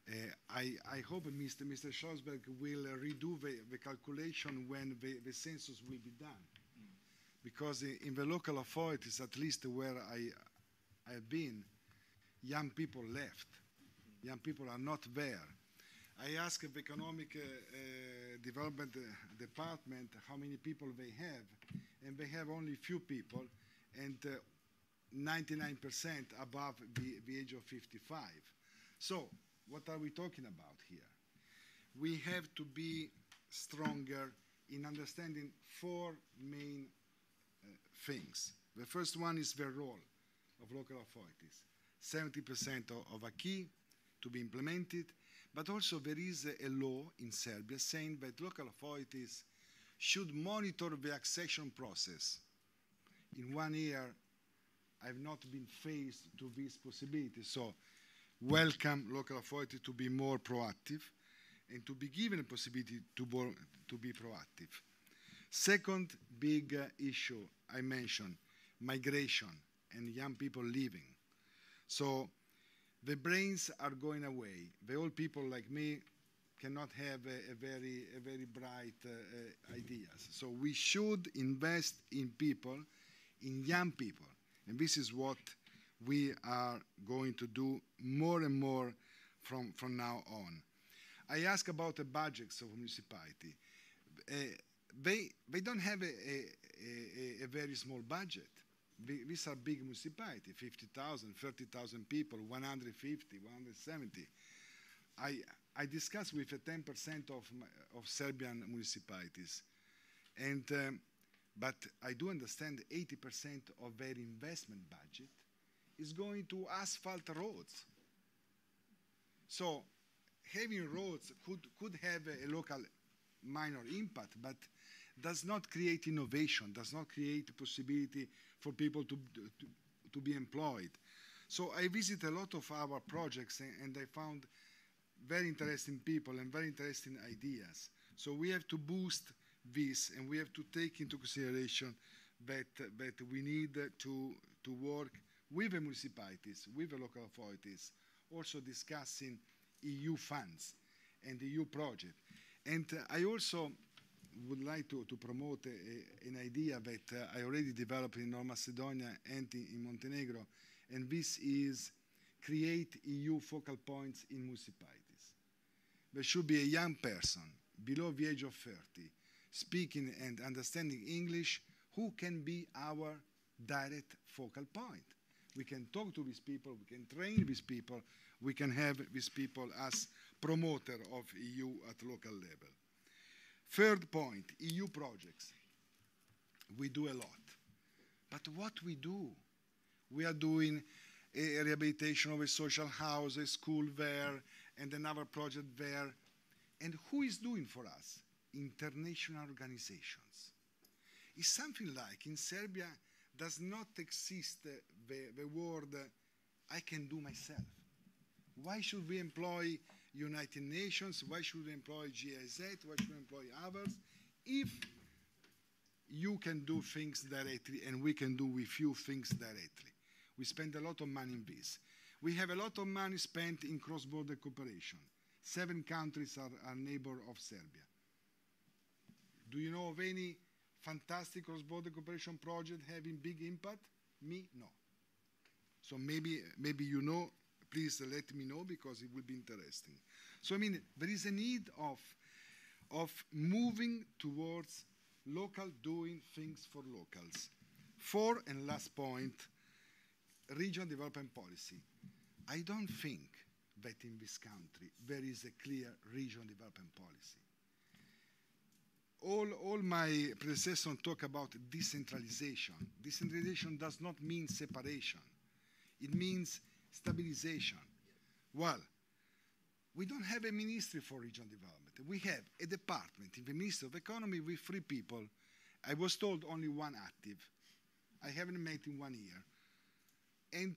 Uh, I, I, hope Mr. Mr. Schausberg will uh, redo the, the, calculation when the, the, census will be done. Mm. Because in, in, the local authorities, at least where I, I have been, young people left. Mm. Young people are not there. I asked the Economic uh, uh, Development uh, Department how many people they have, and they have only few people, and 99% above the, the age of 55. So, what are we talking about here? We have to be stronger in understanding four main uh, things. The first one is the role of local authorities. 70% of, of key to be implemented, but also there is a law in Serbia saying that local authorities should monitor the accession process. In one year, I've not been faced to this possibility. So welcome local authority to be more proactive and to be given a possibility to, to be proactive. Second big uh, issue I mentioned, migration and young people leaving. So the brains are going away. The old people like me cannot have a, a very, a very bright uh, uh, ideas. So we should invest in people, in young people. And this is what we are going to do more and more from, from now on. I ask about the budgets of municipality. Uh, they, they don't have a, a, a, a very small budget. The- These are big municipalities, 50,000, 30,000 people, 150, 170. I, I discussed with uh, 10% of, of Serbian municipalities. And, um, but I do understand 80% of their investment budget is going to asphalt roads. So having roads could, could have a, a local minor impact, but does not create innovation, does not create a possibility for people to, to, to be employed. So I visit a lot of our projects and, and I found very interesting people and very interesting ideas. So we have to boost this and we have to take into consideration that, that we need to, to work with the municipalities, with the local authorities, also discussing EU funds and EU project. And uh, I also would like to, to promote a, an idea that uh, I already developed in North Macedonia and in, in Montenegro, and this is create EU focal points in municipalities. There should be a young person below the age of 30 speaking and understanding English who can be our direct focal point. We can talk to these people, we can train these people, we can have these people as promoter of EU at local level. Third point, EU projects. We do a lot. But what we do? We are doing a rehabilitation of a social house, a school there, and another project there. And who is doing for us? International organizations. It's something like in Serbia does not exist uh, the, the word uh, I can do myself. Why should we employ United Nations? Why should we employ GIZ? Why should we employ others? If you can do things directly and we can do with you things directly. We spend a lot of money in this. We have a lot of money spent in cross-border cooperation. Seven countries are, are neighbor of Serbia. Do you know of any fantastic cross-border cooperation project having big impact? Me, no. So maybe, maybe you know, please let me know because it will be interesting. So I mean, there is a need of, of moving towards local doing things for locals. Four and last point, regional development policy. I don't think that in this country there is a clear regional development policy. All, all my predecessors talk about decentralization. Decentralization does not mean separation. It means stabilization. Well, we don't have a ministry for regional development. We have a department in the Ministry of Economy with three people. I was told only one active. I haven't met in one year. And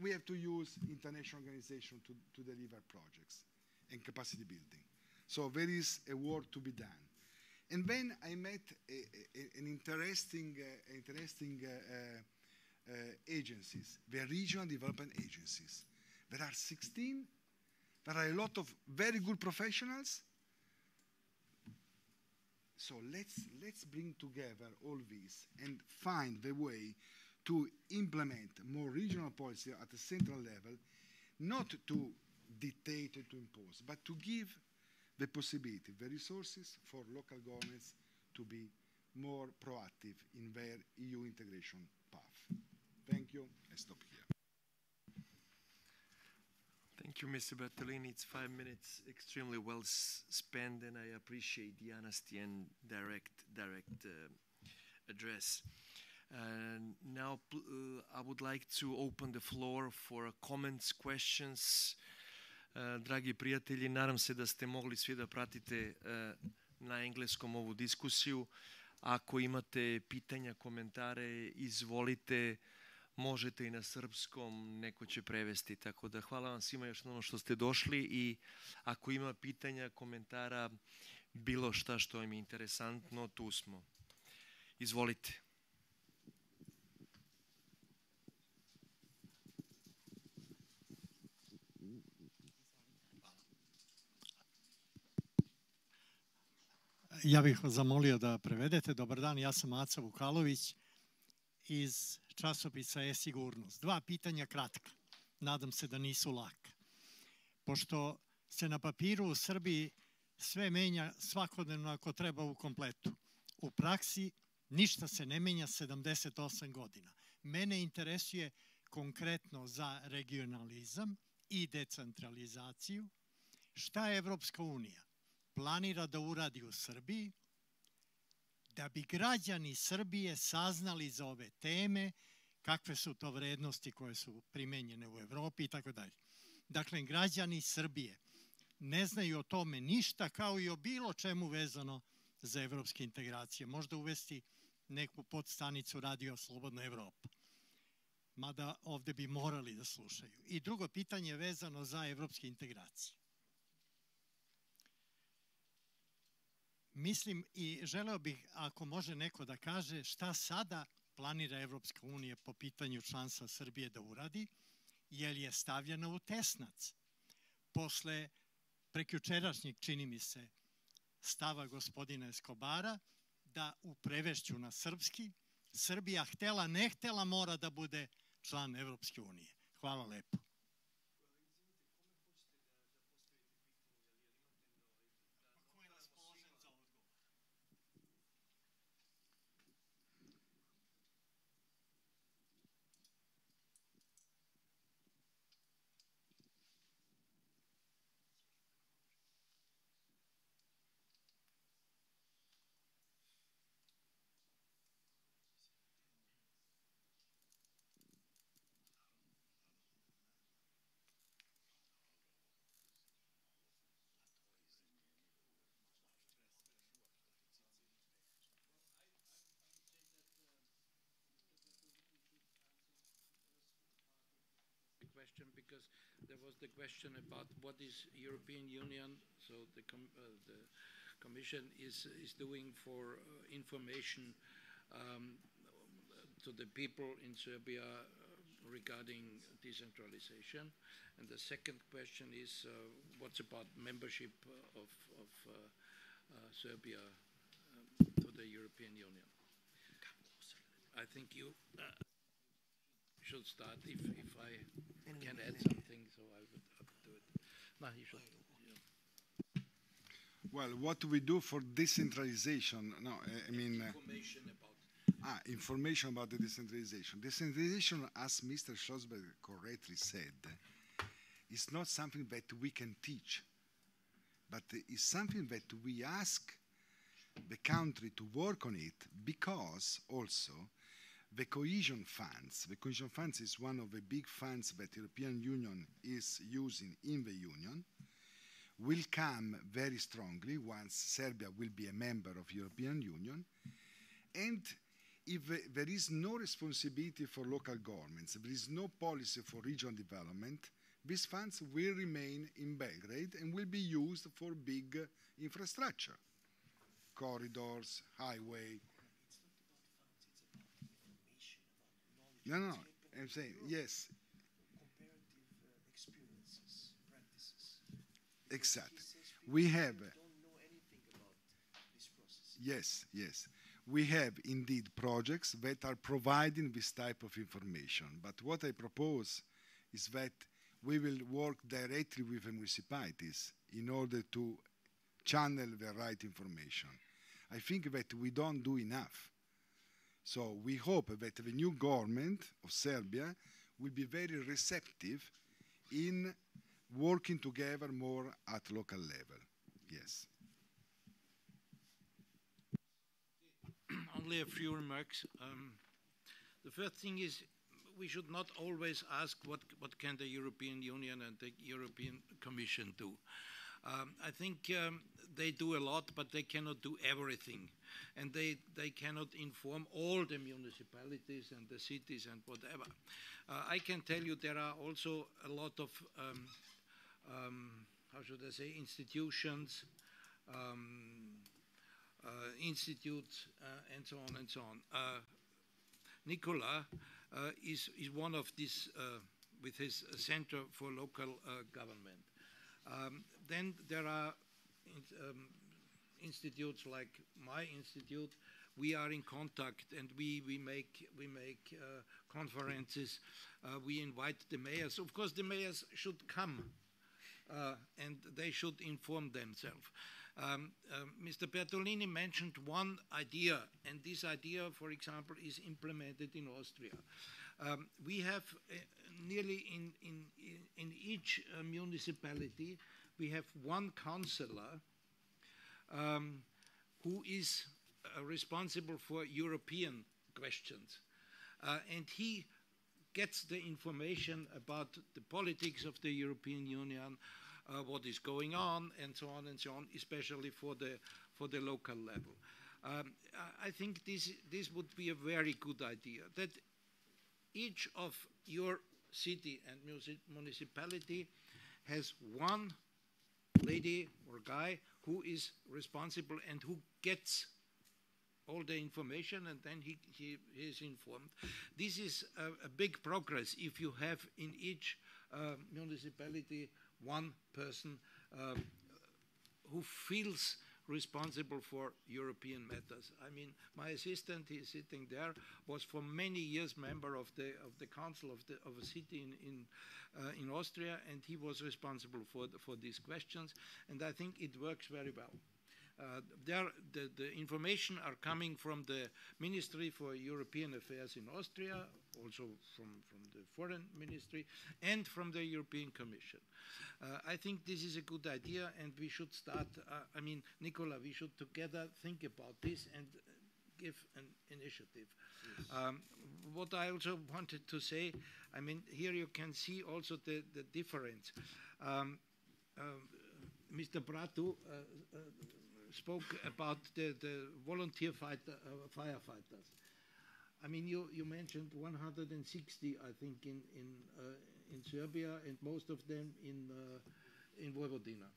we have to use international organization to, to deliver projects and capacity building. So there is a work to be done. And then I met a, a- an interesting, uh, interesting uh, uh, uh, agencies, the regional development agencies. There are 16. There are a lot of very good professionals. So let's, let's bring together all this and find the way to implement more regional policy at the central level, not to dictate and to impose, but to give the possibility, the resources for local governments to be more proactive in their EU integration path. Thank you. I stop here. Thank you, Mr. Bertolini. It's five minutes, extremely well spent, and I appreciate the honesty and direct, direct uh, address. Uh, now, uh, I would like to open the floor for comments, questions. Uh, dragi prijatelji, nadam se da ste mogli svi da pratite uh, na engleskom ovu diskusiju. Ako imate pitanja, komentare, izvolite možete i na srpskom, neko će prevesti. Tako da hvala vam svima još ono što ste došli i ako ima pitanja, komentara, bilo šta što vam je interesantno, tu smo. Izvolite. Ja bih vas zamolio da prevedete. Dobar dan, ja sam Aca Vukalović iz časopisa E-sigurnost. Dva pitanja kratka. Nadam se da nisu laka. Pošto se na papiru u Srbiji sve menja svakodnevno ako treba u kompletu. U praksi ništa se ne menja 78 godina. Mene interesuje konkretno za regionalizam i decentralizaciju šta Evropska unija planira da uradi u Srbiji da bi građani Srbije saznali za ove teme, kakve su to vrednosti koje su primenjene u Evropi i tako dalje. Dakle, građani Srbije ne znaju o tome ništa kao i o bilo čemu vezano za evropske integracije. Možda uvesti neku podstanicu radio Slobodna Evropa. Mada ovde bi morali da slušaju. I drugo pitanje je vezano za evropske integracije. Mislim i želeo bih, ako može neko da kaže, šta sada planira Evropska unija po pitanju članstva Srbije da uradi, jer je stavljena u tesnac. Posle prekjučerašnjeg, čini mi se, stava gospodina Eskobara, da u prevešću na srpski, Srbija htela, ne htela, mora da bude član Evropske unije. Hvala lepo. Question because there was the question about what is European Union, so the, com uh, the Commission is, is doing for uh, information um, to the people in Serbia uh, regarding decentralization. And the second question is uh, what's about membership of, of uh, uh, Serbia um, to the European Union. I think you should start if, if I can add something, so I would, I would do it. No, you should. Yeah. Well, what do we do for decentralization? No, I mean. Uh, information about. Ah, information about the decentralization. Decentralization, as Mr. Schlossberg correctly said, is not something that we can teach, but it's something that we ask the country to work on it because also the cohesion funds. The cohesion funds is one of the big funds that the European Union is using in the Union. Will come very strongly once Serbia will be a member of European Union. And if there is no responsibility for local governments, there is no policy for regional development, these funds will remain in Belgrade and will be used for big infrastructure, corridors, highway, No, no, I'm saying, yes. Comparative uh, experiences, practices. Exactly. We have. Process. Yes, yes. We have indeed projects that are providing this type of information. But what I propose is that we will work directly with the municipalities in order to channel the right information. I think that we don't do enough. So we hope that the new government of Serbia will be very receptive in working together more at local level. Yes. Only a few remarks. Um, the first thing is we should not always ask what, what can the European Union and the European Commission do. Um, I think um, they do a lot, but they cannot do everything. And they, they cannot inform all the municipalities and the cities and whatever. Uh, I can tell you there are also a lot of, um, um how should I say, institutions, um, uh, institutes, uh, and so on and so on. Uh, Nikola uh, is, is one of these, with his Center for Local Government. Um, then there are um, institutes like my institute, we are in contact and we, we make, we make uh, conferences. Uh, we invite the mayors. Of course, the mayors should come uh, and they should inform themselves. Um, um, Mr. Bertolini mentioned one idea, and this idea, for example, is implemented in Austria. Um, we have uh, nearly in, in, in each uh, municipality, we have one councillor um, who is uh, responsible for European questions. Uh, and he gets the information about the politics of the European Union, uh, what is going on, and so on and so on, especially for the, for the local level. Um, I think this, this would be a very good idea, that each of your city and municipality has one lady or guy who is responsible and who gets all the information and then he, he, he is informed. This is a, a, big progress if you have in each uh, municipality one person um, who feels responsible for European matters. I mean, my assistant, he's sitting there, was for many years member of the of the council of the of a city in in, uh, in Austria, and he was responsible for the, for these questions. And I think it works very well. Uh, there, the, the, information are coming from the Ministry for European Affairs in Austria, also from, from the Foreign Ministry, and from the European Commission. Uh, I think this is a good idea, and we should start. Uh, I mean, Nikola, we should together think about this and give an initiative. Yes. Um, what I also wanted to say, I mean, here you can see also the, the difference. Um, Mr. Braathu uh, uh, spoke about the, the volunteer fighter, uh, firefighters. I mean, you, you mentioned 160, I think, in, in, uh, in Serbia, and most of them in, uh, in Vojvodina.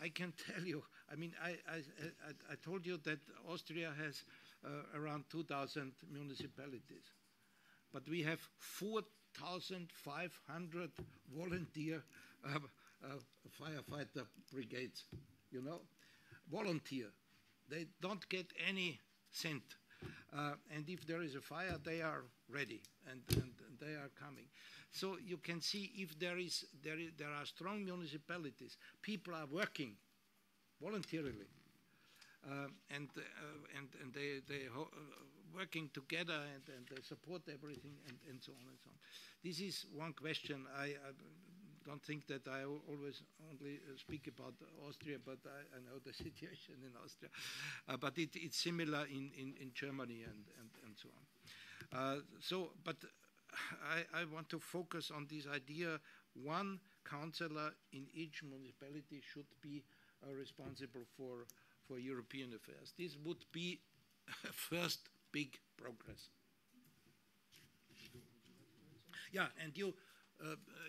I can tell you, I mean, I, I, I, I told you that Austria has uh, around 2,000 municipalities, but we have 4,500 volunteer uh, uh, firefighter brigades, you know? Volunteer. They don't get any cent. Uh, and if there is a fire, they are ready and, and, and, they are coming. So you can see if there is, there is there are strong municipalities, people are working voluntarily, uh, and uh, and and they they uh, working together and, and they support everything and, and so on and so on. This is one question I, I don't think that I always only uh, speak about Austria, but I, I know the situation in Austria. Uh, but it, it's similar in, in, in Germany and, and, and so on. Uh, so, but I, I want to focus on this idea one councillor in each municipality should be uh, responsible for, for European affairs. This would be first big progress. Yeah, and you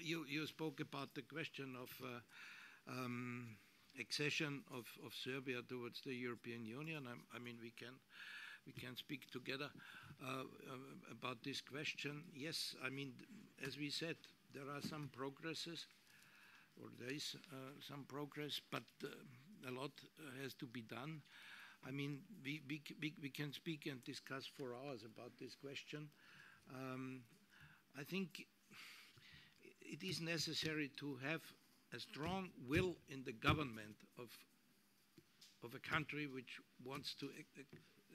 you, you spoke about the question of uh, um, accession of, of Serbia towards the European Union. I, I mean, we can we can speak together uh, about this question. Yes, I mean, as we said, there are some progresses, or there is uh, some progress, but uh, a lot has to be done. I mean, we, we, we, can speak and discuss for hours about this question. Um, I think it is necessary to have a strong will in the government of, of a country which wants to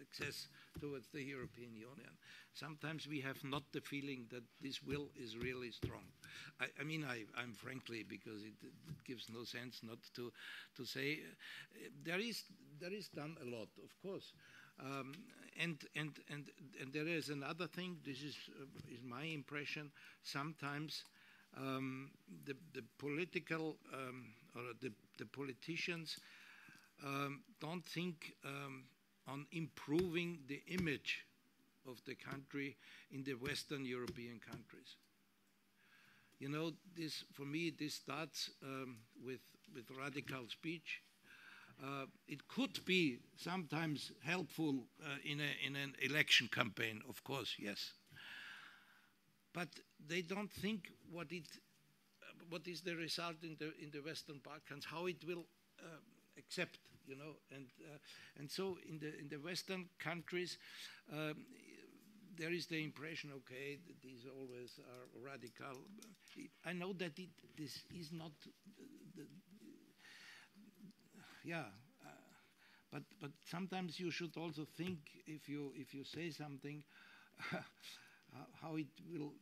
access towards the European Union. Sometimes we have not the feeling that this will is really strong. I, I mean, I, am frankly, because it, it, gives no sense not to, to say, uh, there, is, there is done a lot, of course. Um, and, and, and, and there is another thing, this is, uh, is my impression, sometimes um, the, the, political um, or the, the politicians um, don't think um, on improving the image of the country in the Western European countries. You know, this for me, this starts um, with with radical speech. Uh, it could be sometimes helpful uh, in, a, in an election campaign, of course, yes but they don't think what it what is the result in the in the Western Balkans, how it will uh, accept, you know, and uh, and so in the in the Western countries, um, there is the impression, okay, these always are radical. I know that it, this is not the, the yeah, uh, but but sometimes you should also think if you if you say something, how it will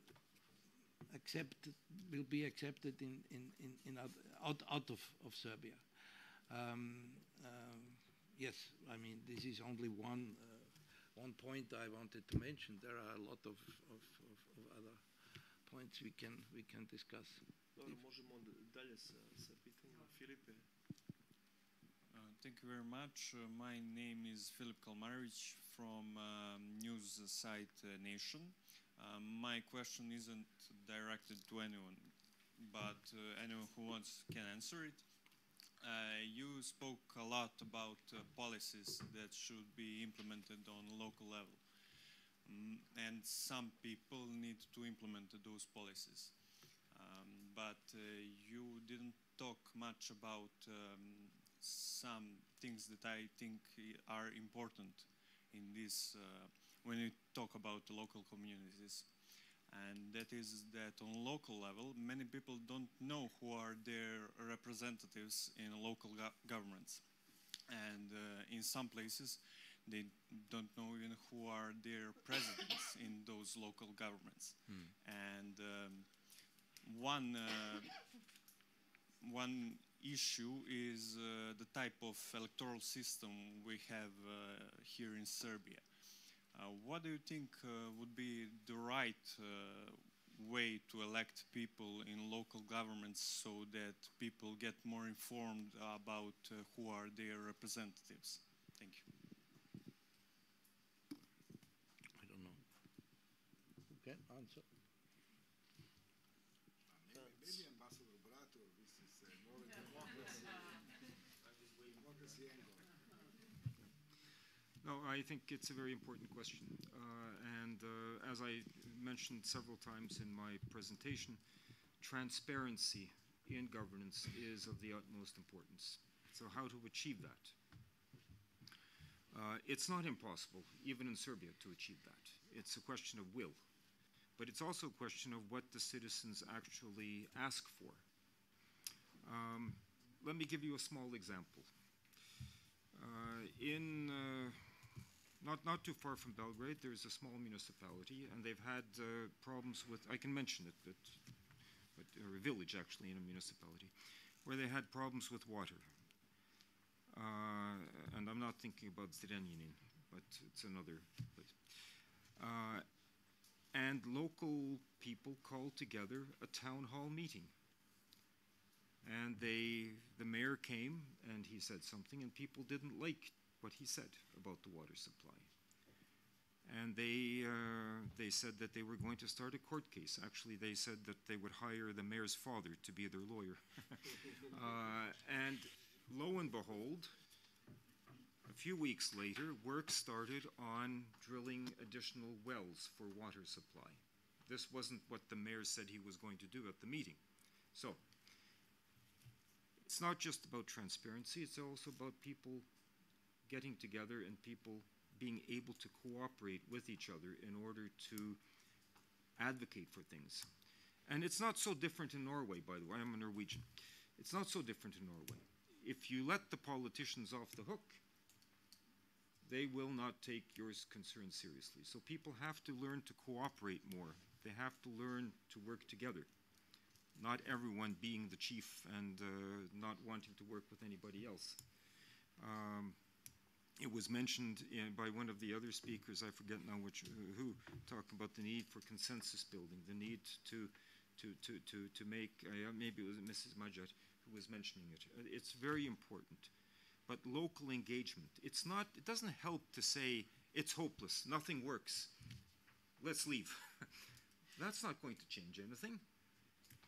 accept will be accepted in in in, in out, out out of of Serbia. Um, um, yes, I mean this is only one uh, one point I wanted to mention. There are a lot of of, of, of other points we can we can discuss. Dobro, možemo onda dalje sa, sa pitanjima. Filipe, Uh, Thank you very much. Uh, my name is Filip Kalmarovic from um, news site uh, Nation. Um, my question isn't directed to anyone, but uh, anyone who wants can answer it. Uh, you spoke a lot about uh, policies that should be implemented on local level, Mm, and some people need to implement those policies. Um, but uh, you didn't talk much about um, some things that I think are important in this uh, when you talk about the local communities. And that is that on local level, many people don't know who are their representatives in local go- governments. And uh, in some places, they don't know even who are their presidents in those local governments. And um, one uh, one issue is uh, the type of electoral system we have uh, here in Serbia. Uh, what do you think uh, would be the right uh, way to elect people in local governments so that people get more informed about who are their representatives? Thank you. I don't know. Can answer? Maybe Ambassador Braathu, this is uh, more a democracy, democracy angle. No, I think it's a very important question. Uh, and uh, as I mentioned several times in my presentation, transparency in governance is of the utmost importance. So, how to achieve that? Uh, it's not impossible, even in Serbia, to achieve that. It's a question of will. But it's also a question of what the citizens actually ask for. Um, let me give you a small example. Uh, in uh, not not too far from Belgrade, there's a small municipality, and they've had uh, problems with. I can mention it, but, but or a village actually in a municipality, where they had problems with water. Uh, and I'm not thinking about Zrenjanin, but it's another place. Uh, and local people called together a town hall meeting. And they, the mayor came and he said something, and people didn't like what he said about the water supply. And they, uh, they said that they were going to start a court case. Actually, they said that they would hire the mayor's father to be their lawyer. uh, and lo and behold, a few weeks later, work started on drilling additional wells for water supply. This wasn't what the mayor said he was going to do at the meeting. So, it's not just about transparency, it's also about people getting together and people being able to cooperate with each other in order to advocate for things. And it's not so different in Norway, by the way. I'm a Norwegian. It's not so different in Norway. If you let the politicians off the hook, they will not take your concerns seriously. So people have to learn to cooperate more. They have to learn to work together. Not everyone being the chief and uh, not wanting to work with anybody else. Um, it was mentioned in, by one of the other speakers, I forget now which, who, talking about the need for consensus building, the need to, to, to, to, to make, uh, maybe it was Mrs. Magyar who was mentioning it. Uh, It's very important. But local engagement, it's not, it doesn't help to say, it's hopeless, nothing works, let's leave. That's not going to change anything.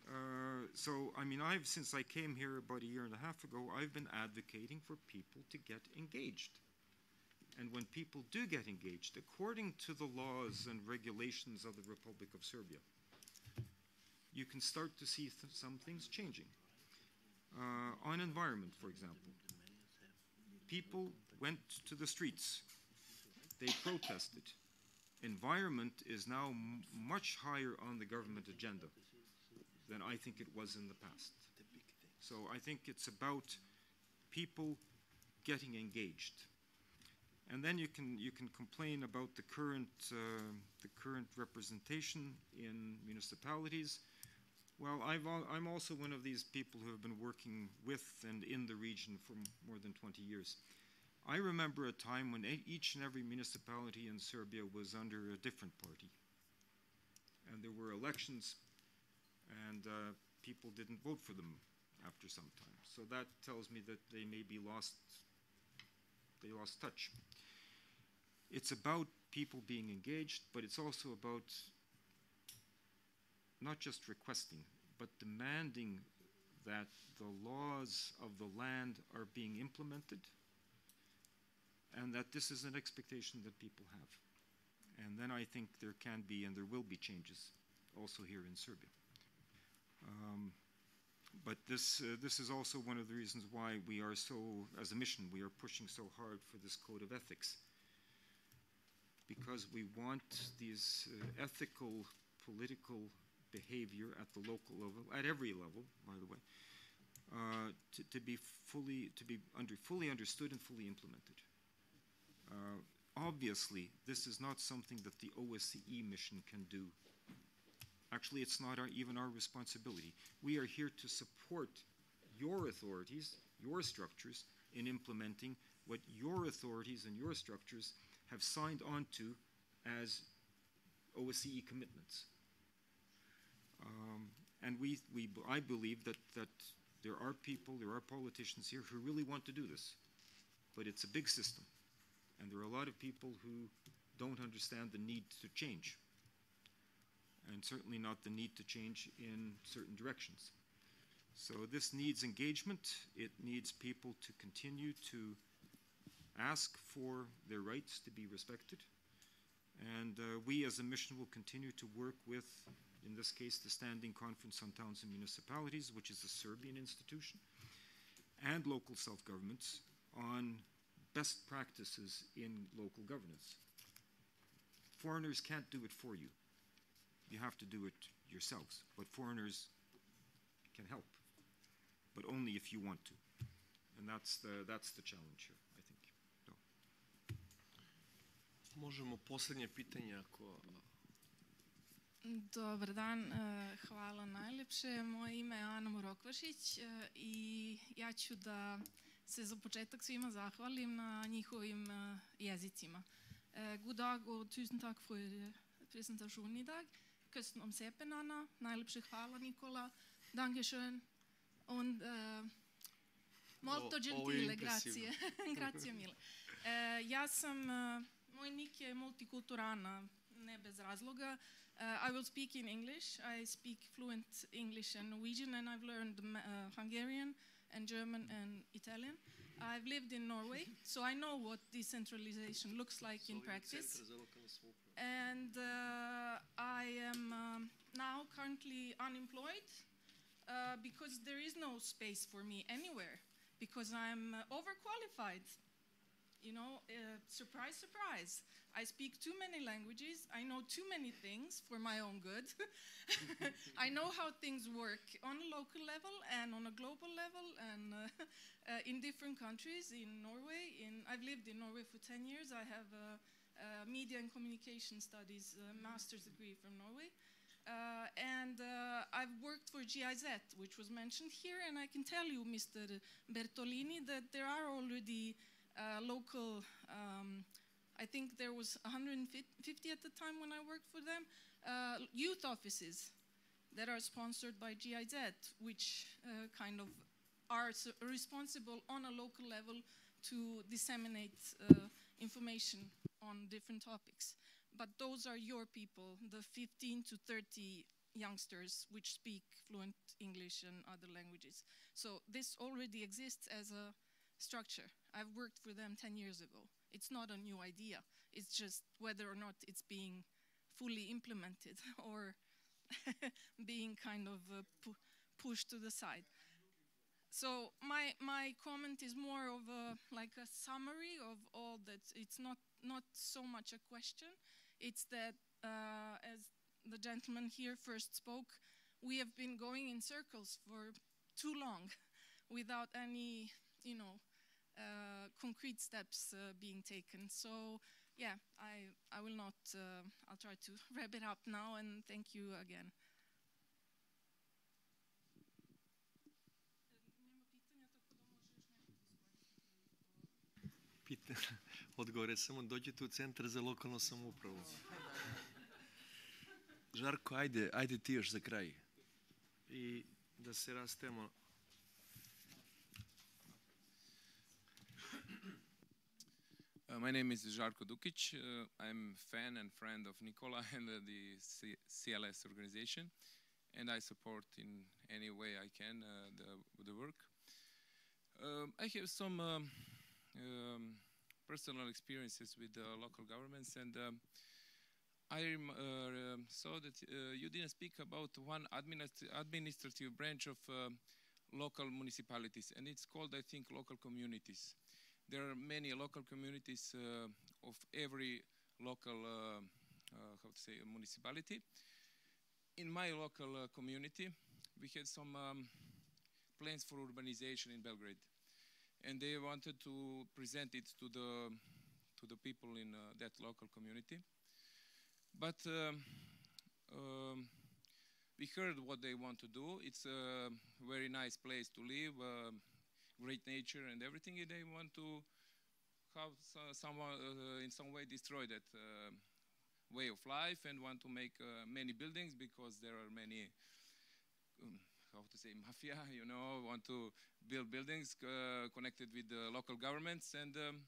Uh, so, I mean, I've, since I came here about a year and a half ago, I've been advocating for people to get engaged. And when people do get engaged, according to the laws and regulations of the Republic of Serbia, you can start to see th- some things changing. Uh, on environment, for example, people went to the streets, they protested, environment is now much higher on the government agenda than I think it was in the past. So I think it's about people getting engaged. And then you can you can complain about the current uh, the current representation in municipalities. Well, I've al- I'm also one of these people who have been working with and in the region for more than 20 years. I remember a time when each and every municipality in Serbia was under a different party, and there were elections, and uh, people didn't vote for them after some time. So that tells me that they may be lost they lost touch. It's about people being engaged, but it's also about not just requesting, but demanding that the laws of the land are being implemented and that this is an expectation that people have. And then I think there can be and there will be changes also here in Serbia. Um, but this, uh, this is also one of the reasons why we are so, as a mission, we are pushing so hard for this code of ethics. Because we want these uh, ethical, political behavior at the local level, at every level, by the way, uh, to, to be fully, to be under, fully understood and fully implemented. Uh, obviously, this is not something that the OSCE mission can do Actually, it's not our, even our responsibility. We are here to support your authorities, your structures, in implementing what your authorities and your structures have signed on to as OSCE commitments. Um, and we, we, I believe that, that there are people, there are politicians here who really want to do this. But it's a big system. And there are a lot of people who don't understand the need to change and certainly not the need to change in certain directions. So this needs engagement. It needs people to continue to ask for their rights to be respected. And uh, we as a mission will continue to work with, in this case, the Standing Conference on Towns and Municipalities, which is a Serbian institution, and local self-governments on best practices in local governance. Foreigners can't do it for you you have to do it yourselves. But foreigners can help, but only if you want to. And that's the, that's the challenge here, Možemo poslednje pitanje ako... Dobar dan, e, hvala najlepše. Moje ime je Ana Morokvašić e, i ja ću da se za početak svima zahvalim na njihovim e, jezicima. God dag og tusen takk for presentasjonen i dag. Kusten om CP, Anna. Najlepše hvala, Nikola. Dankeschön. Und uh, molto gentile, grazie. grazie mille. Uh, ja sam, uh, moj nik je multikulturana, ne bez razloga. Uh, I will speak in English. I speak fluent English and Norwegian, and I've learned uh, Hungarian and German and Italian. I've lived in Norway, so I know what decentralization looks like in practice. Centar za lokalnu samoupravu. And uh, I am um, now currently unemployed uh, because there is no space for me anywhere because I'm uh, overqualified. You know, uh, surprise, surprise. I speak too many languages. I know too many things for my own good. I know how things work on a local level and on a global level and uh, uh, in different countries. In Norway, in I've lived in Norway for 10 years. I have a, a media and communication studies uh, master's degree from Norway. Uh, and uh, I've worked for GIZ, which was mentioned here, and I can tell you, Mr. Bertolini, that there are already local, um, I think there was 150 at the time when I worked for them, uh, youth offices that are sponsored by GIZ, which uh, kind of are responsible on a local level to disseminate uh, information on different topics. But those are your people, the 15 to 30 youngsters which speak fluent English and other languages. So this already exists as a structure. I've worked for them 10 years ago. It's not a new idea. It's just whether or not it's being fully implemented or being kind of uh, pu- pushed to the side. So my my comment is more of a like a summary of all that. It's not not so much a question. It's that, uh, as the gentleman here first spoke, we have been going in circles for too long without any, you know, uh, concrete steps uh, being taken. So, yeah, I, I will not, uh, I'll try to wrap it up now and thank you again. Pita, odgovore samo dođete u centar za lokalnu samoupravu. Žarko, ajde, ajde ti još za kraj. I da se rastemo. Uh, my name is Žarko Dukic. Uh, I'm fan and friend of Nikola and uh, the C- CLS organization, and I support in any way I can uh, the, the work. Um, I have some um, um, personal experiences with the local governments, and um, I uh, um, saw that you didn't speak about one administ- administrative branch of local municipalities, and it's called, I think, local communities. There are many local communities uh, of every local, uh, uh, how to say, municipality. In my local community, we had some um, plans for urbanization in Belgrade, and they wanted to present it to the to the people in uh, that local community. But um, um, we heard what they want to do. It's a very nice place to live, uh, great nature and everything. They want to have so- someone uh, in some way destroy that uh, way of life and want to make uh, many buildings because there are many um, how to say mafia you know want to build buildings uh, connected with the local governments and um,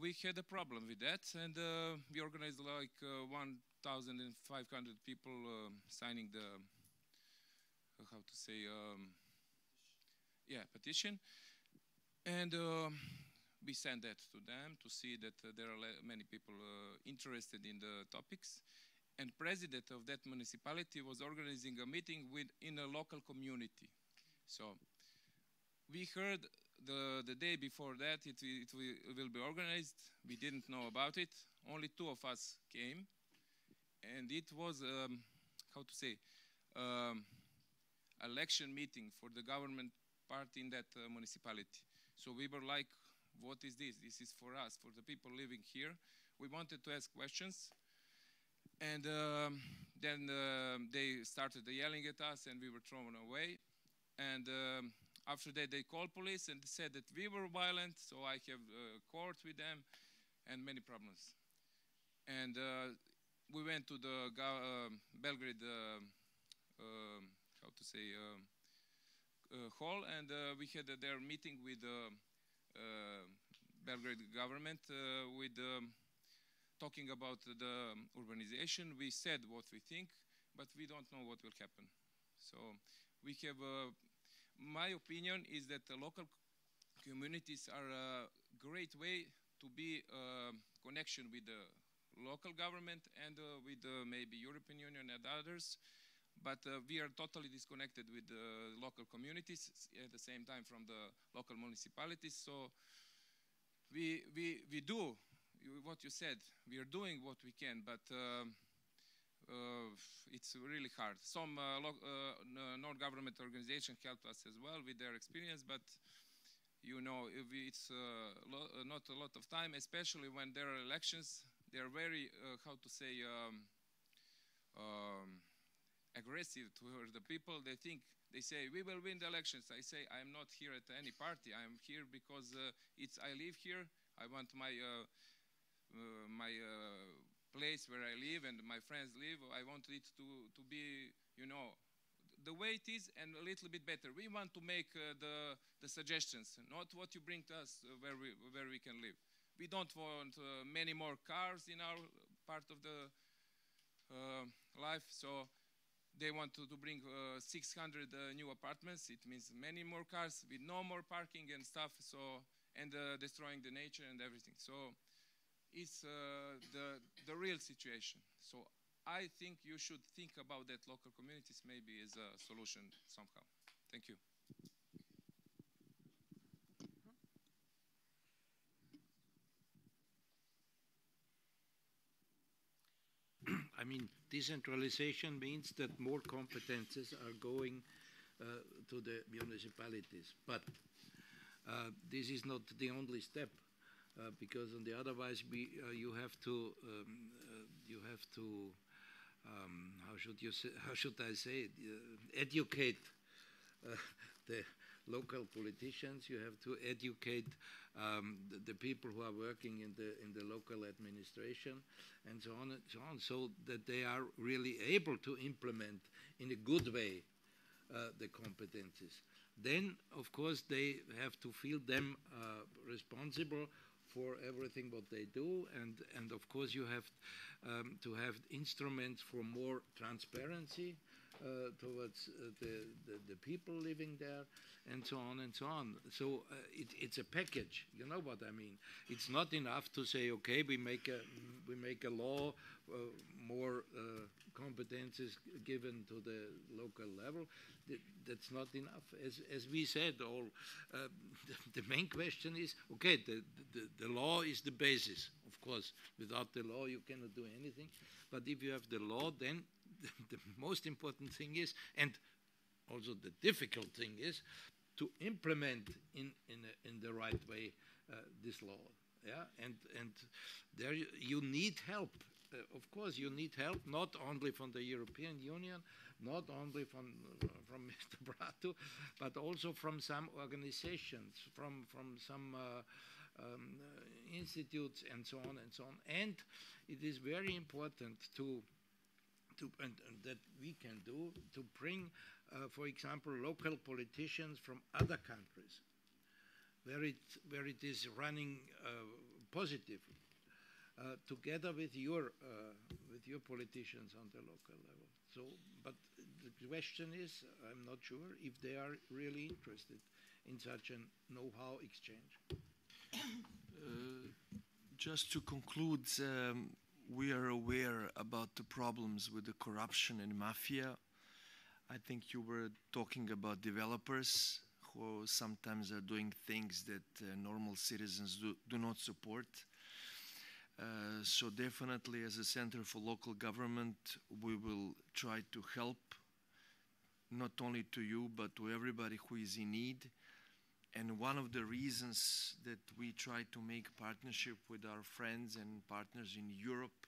we had a problem with that and uh, we organized like uh, 1500 people signing the how to say um, yeah petition. And um we sent that to them to see that uh, there are many people uh, interested in the topics. And president of that municipality was organizing a meeting with in a local community. So we heard the, the day before that it, it will be organized. We didn't know about it. Only two of us came. And it was um, how to say um, election meeting for the government party in that uh, municipality. So we were like what is this? This is for us for the people living here. We wanted to ask questions and um, then um they started yelling at us and we were thrown away. And um, after that they called police and said that we were violent so i have uh, court with them and many problems. And uh, we went to the um belgrade uh, um, how to say uh, hall and uh, we had uh, their meeting with the uh, belgrade government uh, with um, talking about the urbanization we said what we think but we don't know what will happen so we have uh, my opinion is that the local communities are a great way to be uh, connection with the local government and uh, with uh, maybe European Union and others. But uh, we are totally disconnected with the local communities at the same time from the local municipalities. So we, we, we do what you said. We are doing what we can, but um, uh, it's really hard. Some uh, uh, non-government organizations helped us as well with their experience, but you know, it's uh, uh, not a lot of time, especially when there are elections. They are very, uh, how to say, um, um, aggressive toward the people. They think they say we will win the elections. I say I'm not here at any party. I'm here because uh, it's I live here. I want my uh, uh, my uh, place where I live and my friends live. I want it to to be, you know, the way it is and a little bit better. We want to make uh, the the suggestions, not what you bring to us uh, where we where we can live. We don't want many more cars in our part of the life, so they want to, to bring uh, 600 uh, new apartments. It means many more cars with no more parking and stuff. So and uh, destroying the nature and everything. So it's the the real situation. So I think you should think about that local communities maybe as a solution somehow. Thank you. I mean, decentralization means that more competences are going uh, to the municipalities. But uh, this is not the only step, uh, because on the otherwise we, uh, you have to um, uh, you have to um, how should you say, how should I say it? Uh, educate the local politicians. You have to educate um, the, the, people who are working in the in the local administration, and so on and so on, so that they are really able to implement in a good way uh, the competencies. Then, of course, they have to feel them uh, responsible for everything what they do, and and of course you have um, to have instruments for more transparency towards uh, the, the, the people living there, and so on and so on. So uh, it, it's a package. You know what I mean? It's not enough to say, okay, we make a we make a law, uh, more uh, competences given to the local level. that's not enough. As as we said, all uh, the, the, main question is, okay, the, the the law is the basis. Of course, without the law, you cannot do anything. But if you have the law, then the most important thing is, and also the difficult thing is, to implement in in, a, in the right way uh, this law. Yeah, and and there you, you need help. Uh, of course, you need help not only from the European Union, not only from uh, from Mr. Braathu, but also from some organizations, from from some. Uh, um, uh, institutes and so on and so on. And it is very important to to, and, and that we can do to bring, uh, for example, local politicians from other countries where it, where it is running uh, positively, uh, together with your, uh, with your politicians on the local level. So, but the question is, I'm not sure if they are really interested in such a know-how exchange. Uh, just to conclude, um, we are aware about the problems with the corruption and mafia. I think you were talking about developers who sometimes are doing things that uh, normal citizens do, do not support. Uh, so definitely as a Center for Local Government, we will try to help not only to you, but to everybody who is in need. And one of the reasons that we try to make partnership with our friends and partners in Europe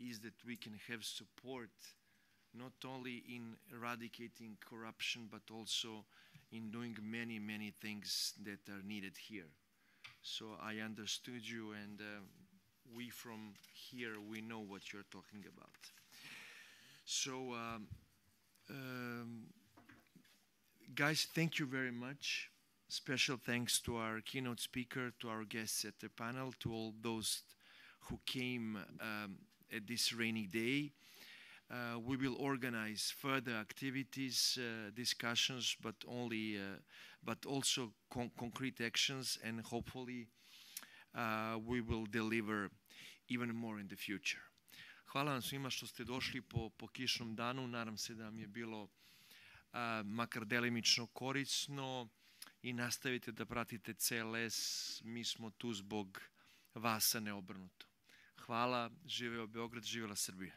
is that we can have support not only in eradicating corruption but also in doing many many things that are needed here. So i understood you and uh, we from here we know what you're talking about. So um, um, guys thank you very much. Special thanks to our keynote speaker to our guests at the panel to all those who came um, this rainy day. Uh, we will organize further activities, uh, discussions, but only, uh, but also con concrete actions, and hopefully we will deliver even more in the future. Hvala vam svima što ste došli po, po kišnom danu. Nadam se da vam je bilo a, makar delimično korisno i nastavite da pratite CLS. Mi smo tu zbog vas, a ne obrnuto. Hvala, živeo Beograd, živela Srbija.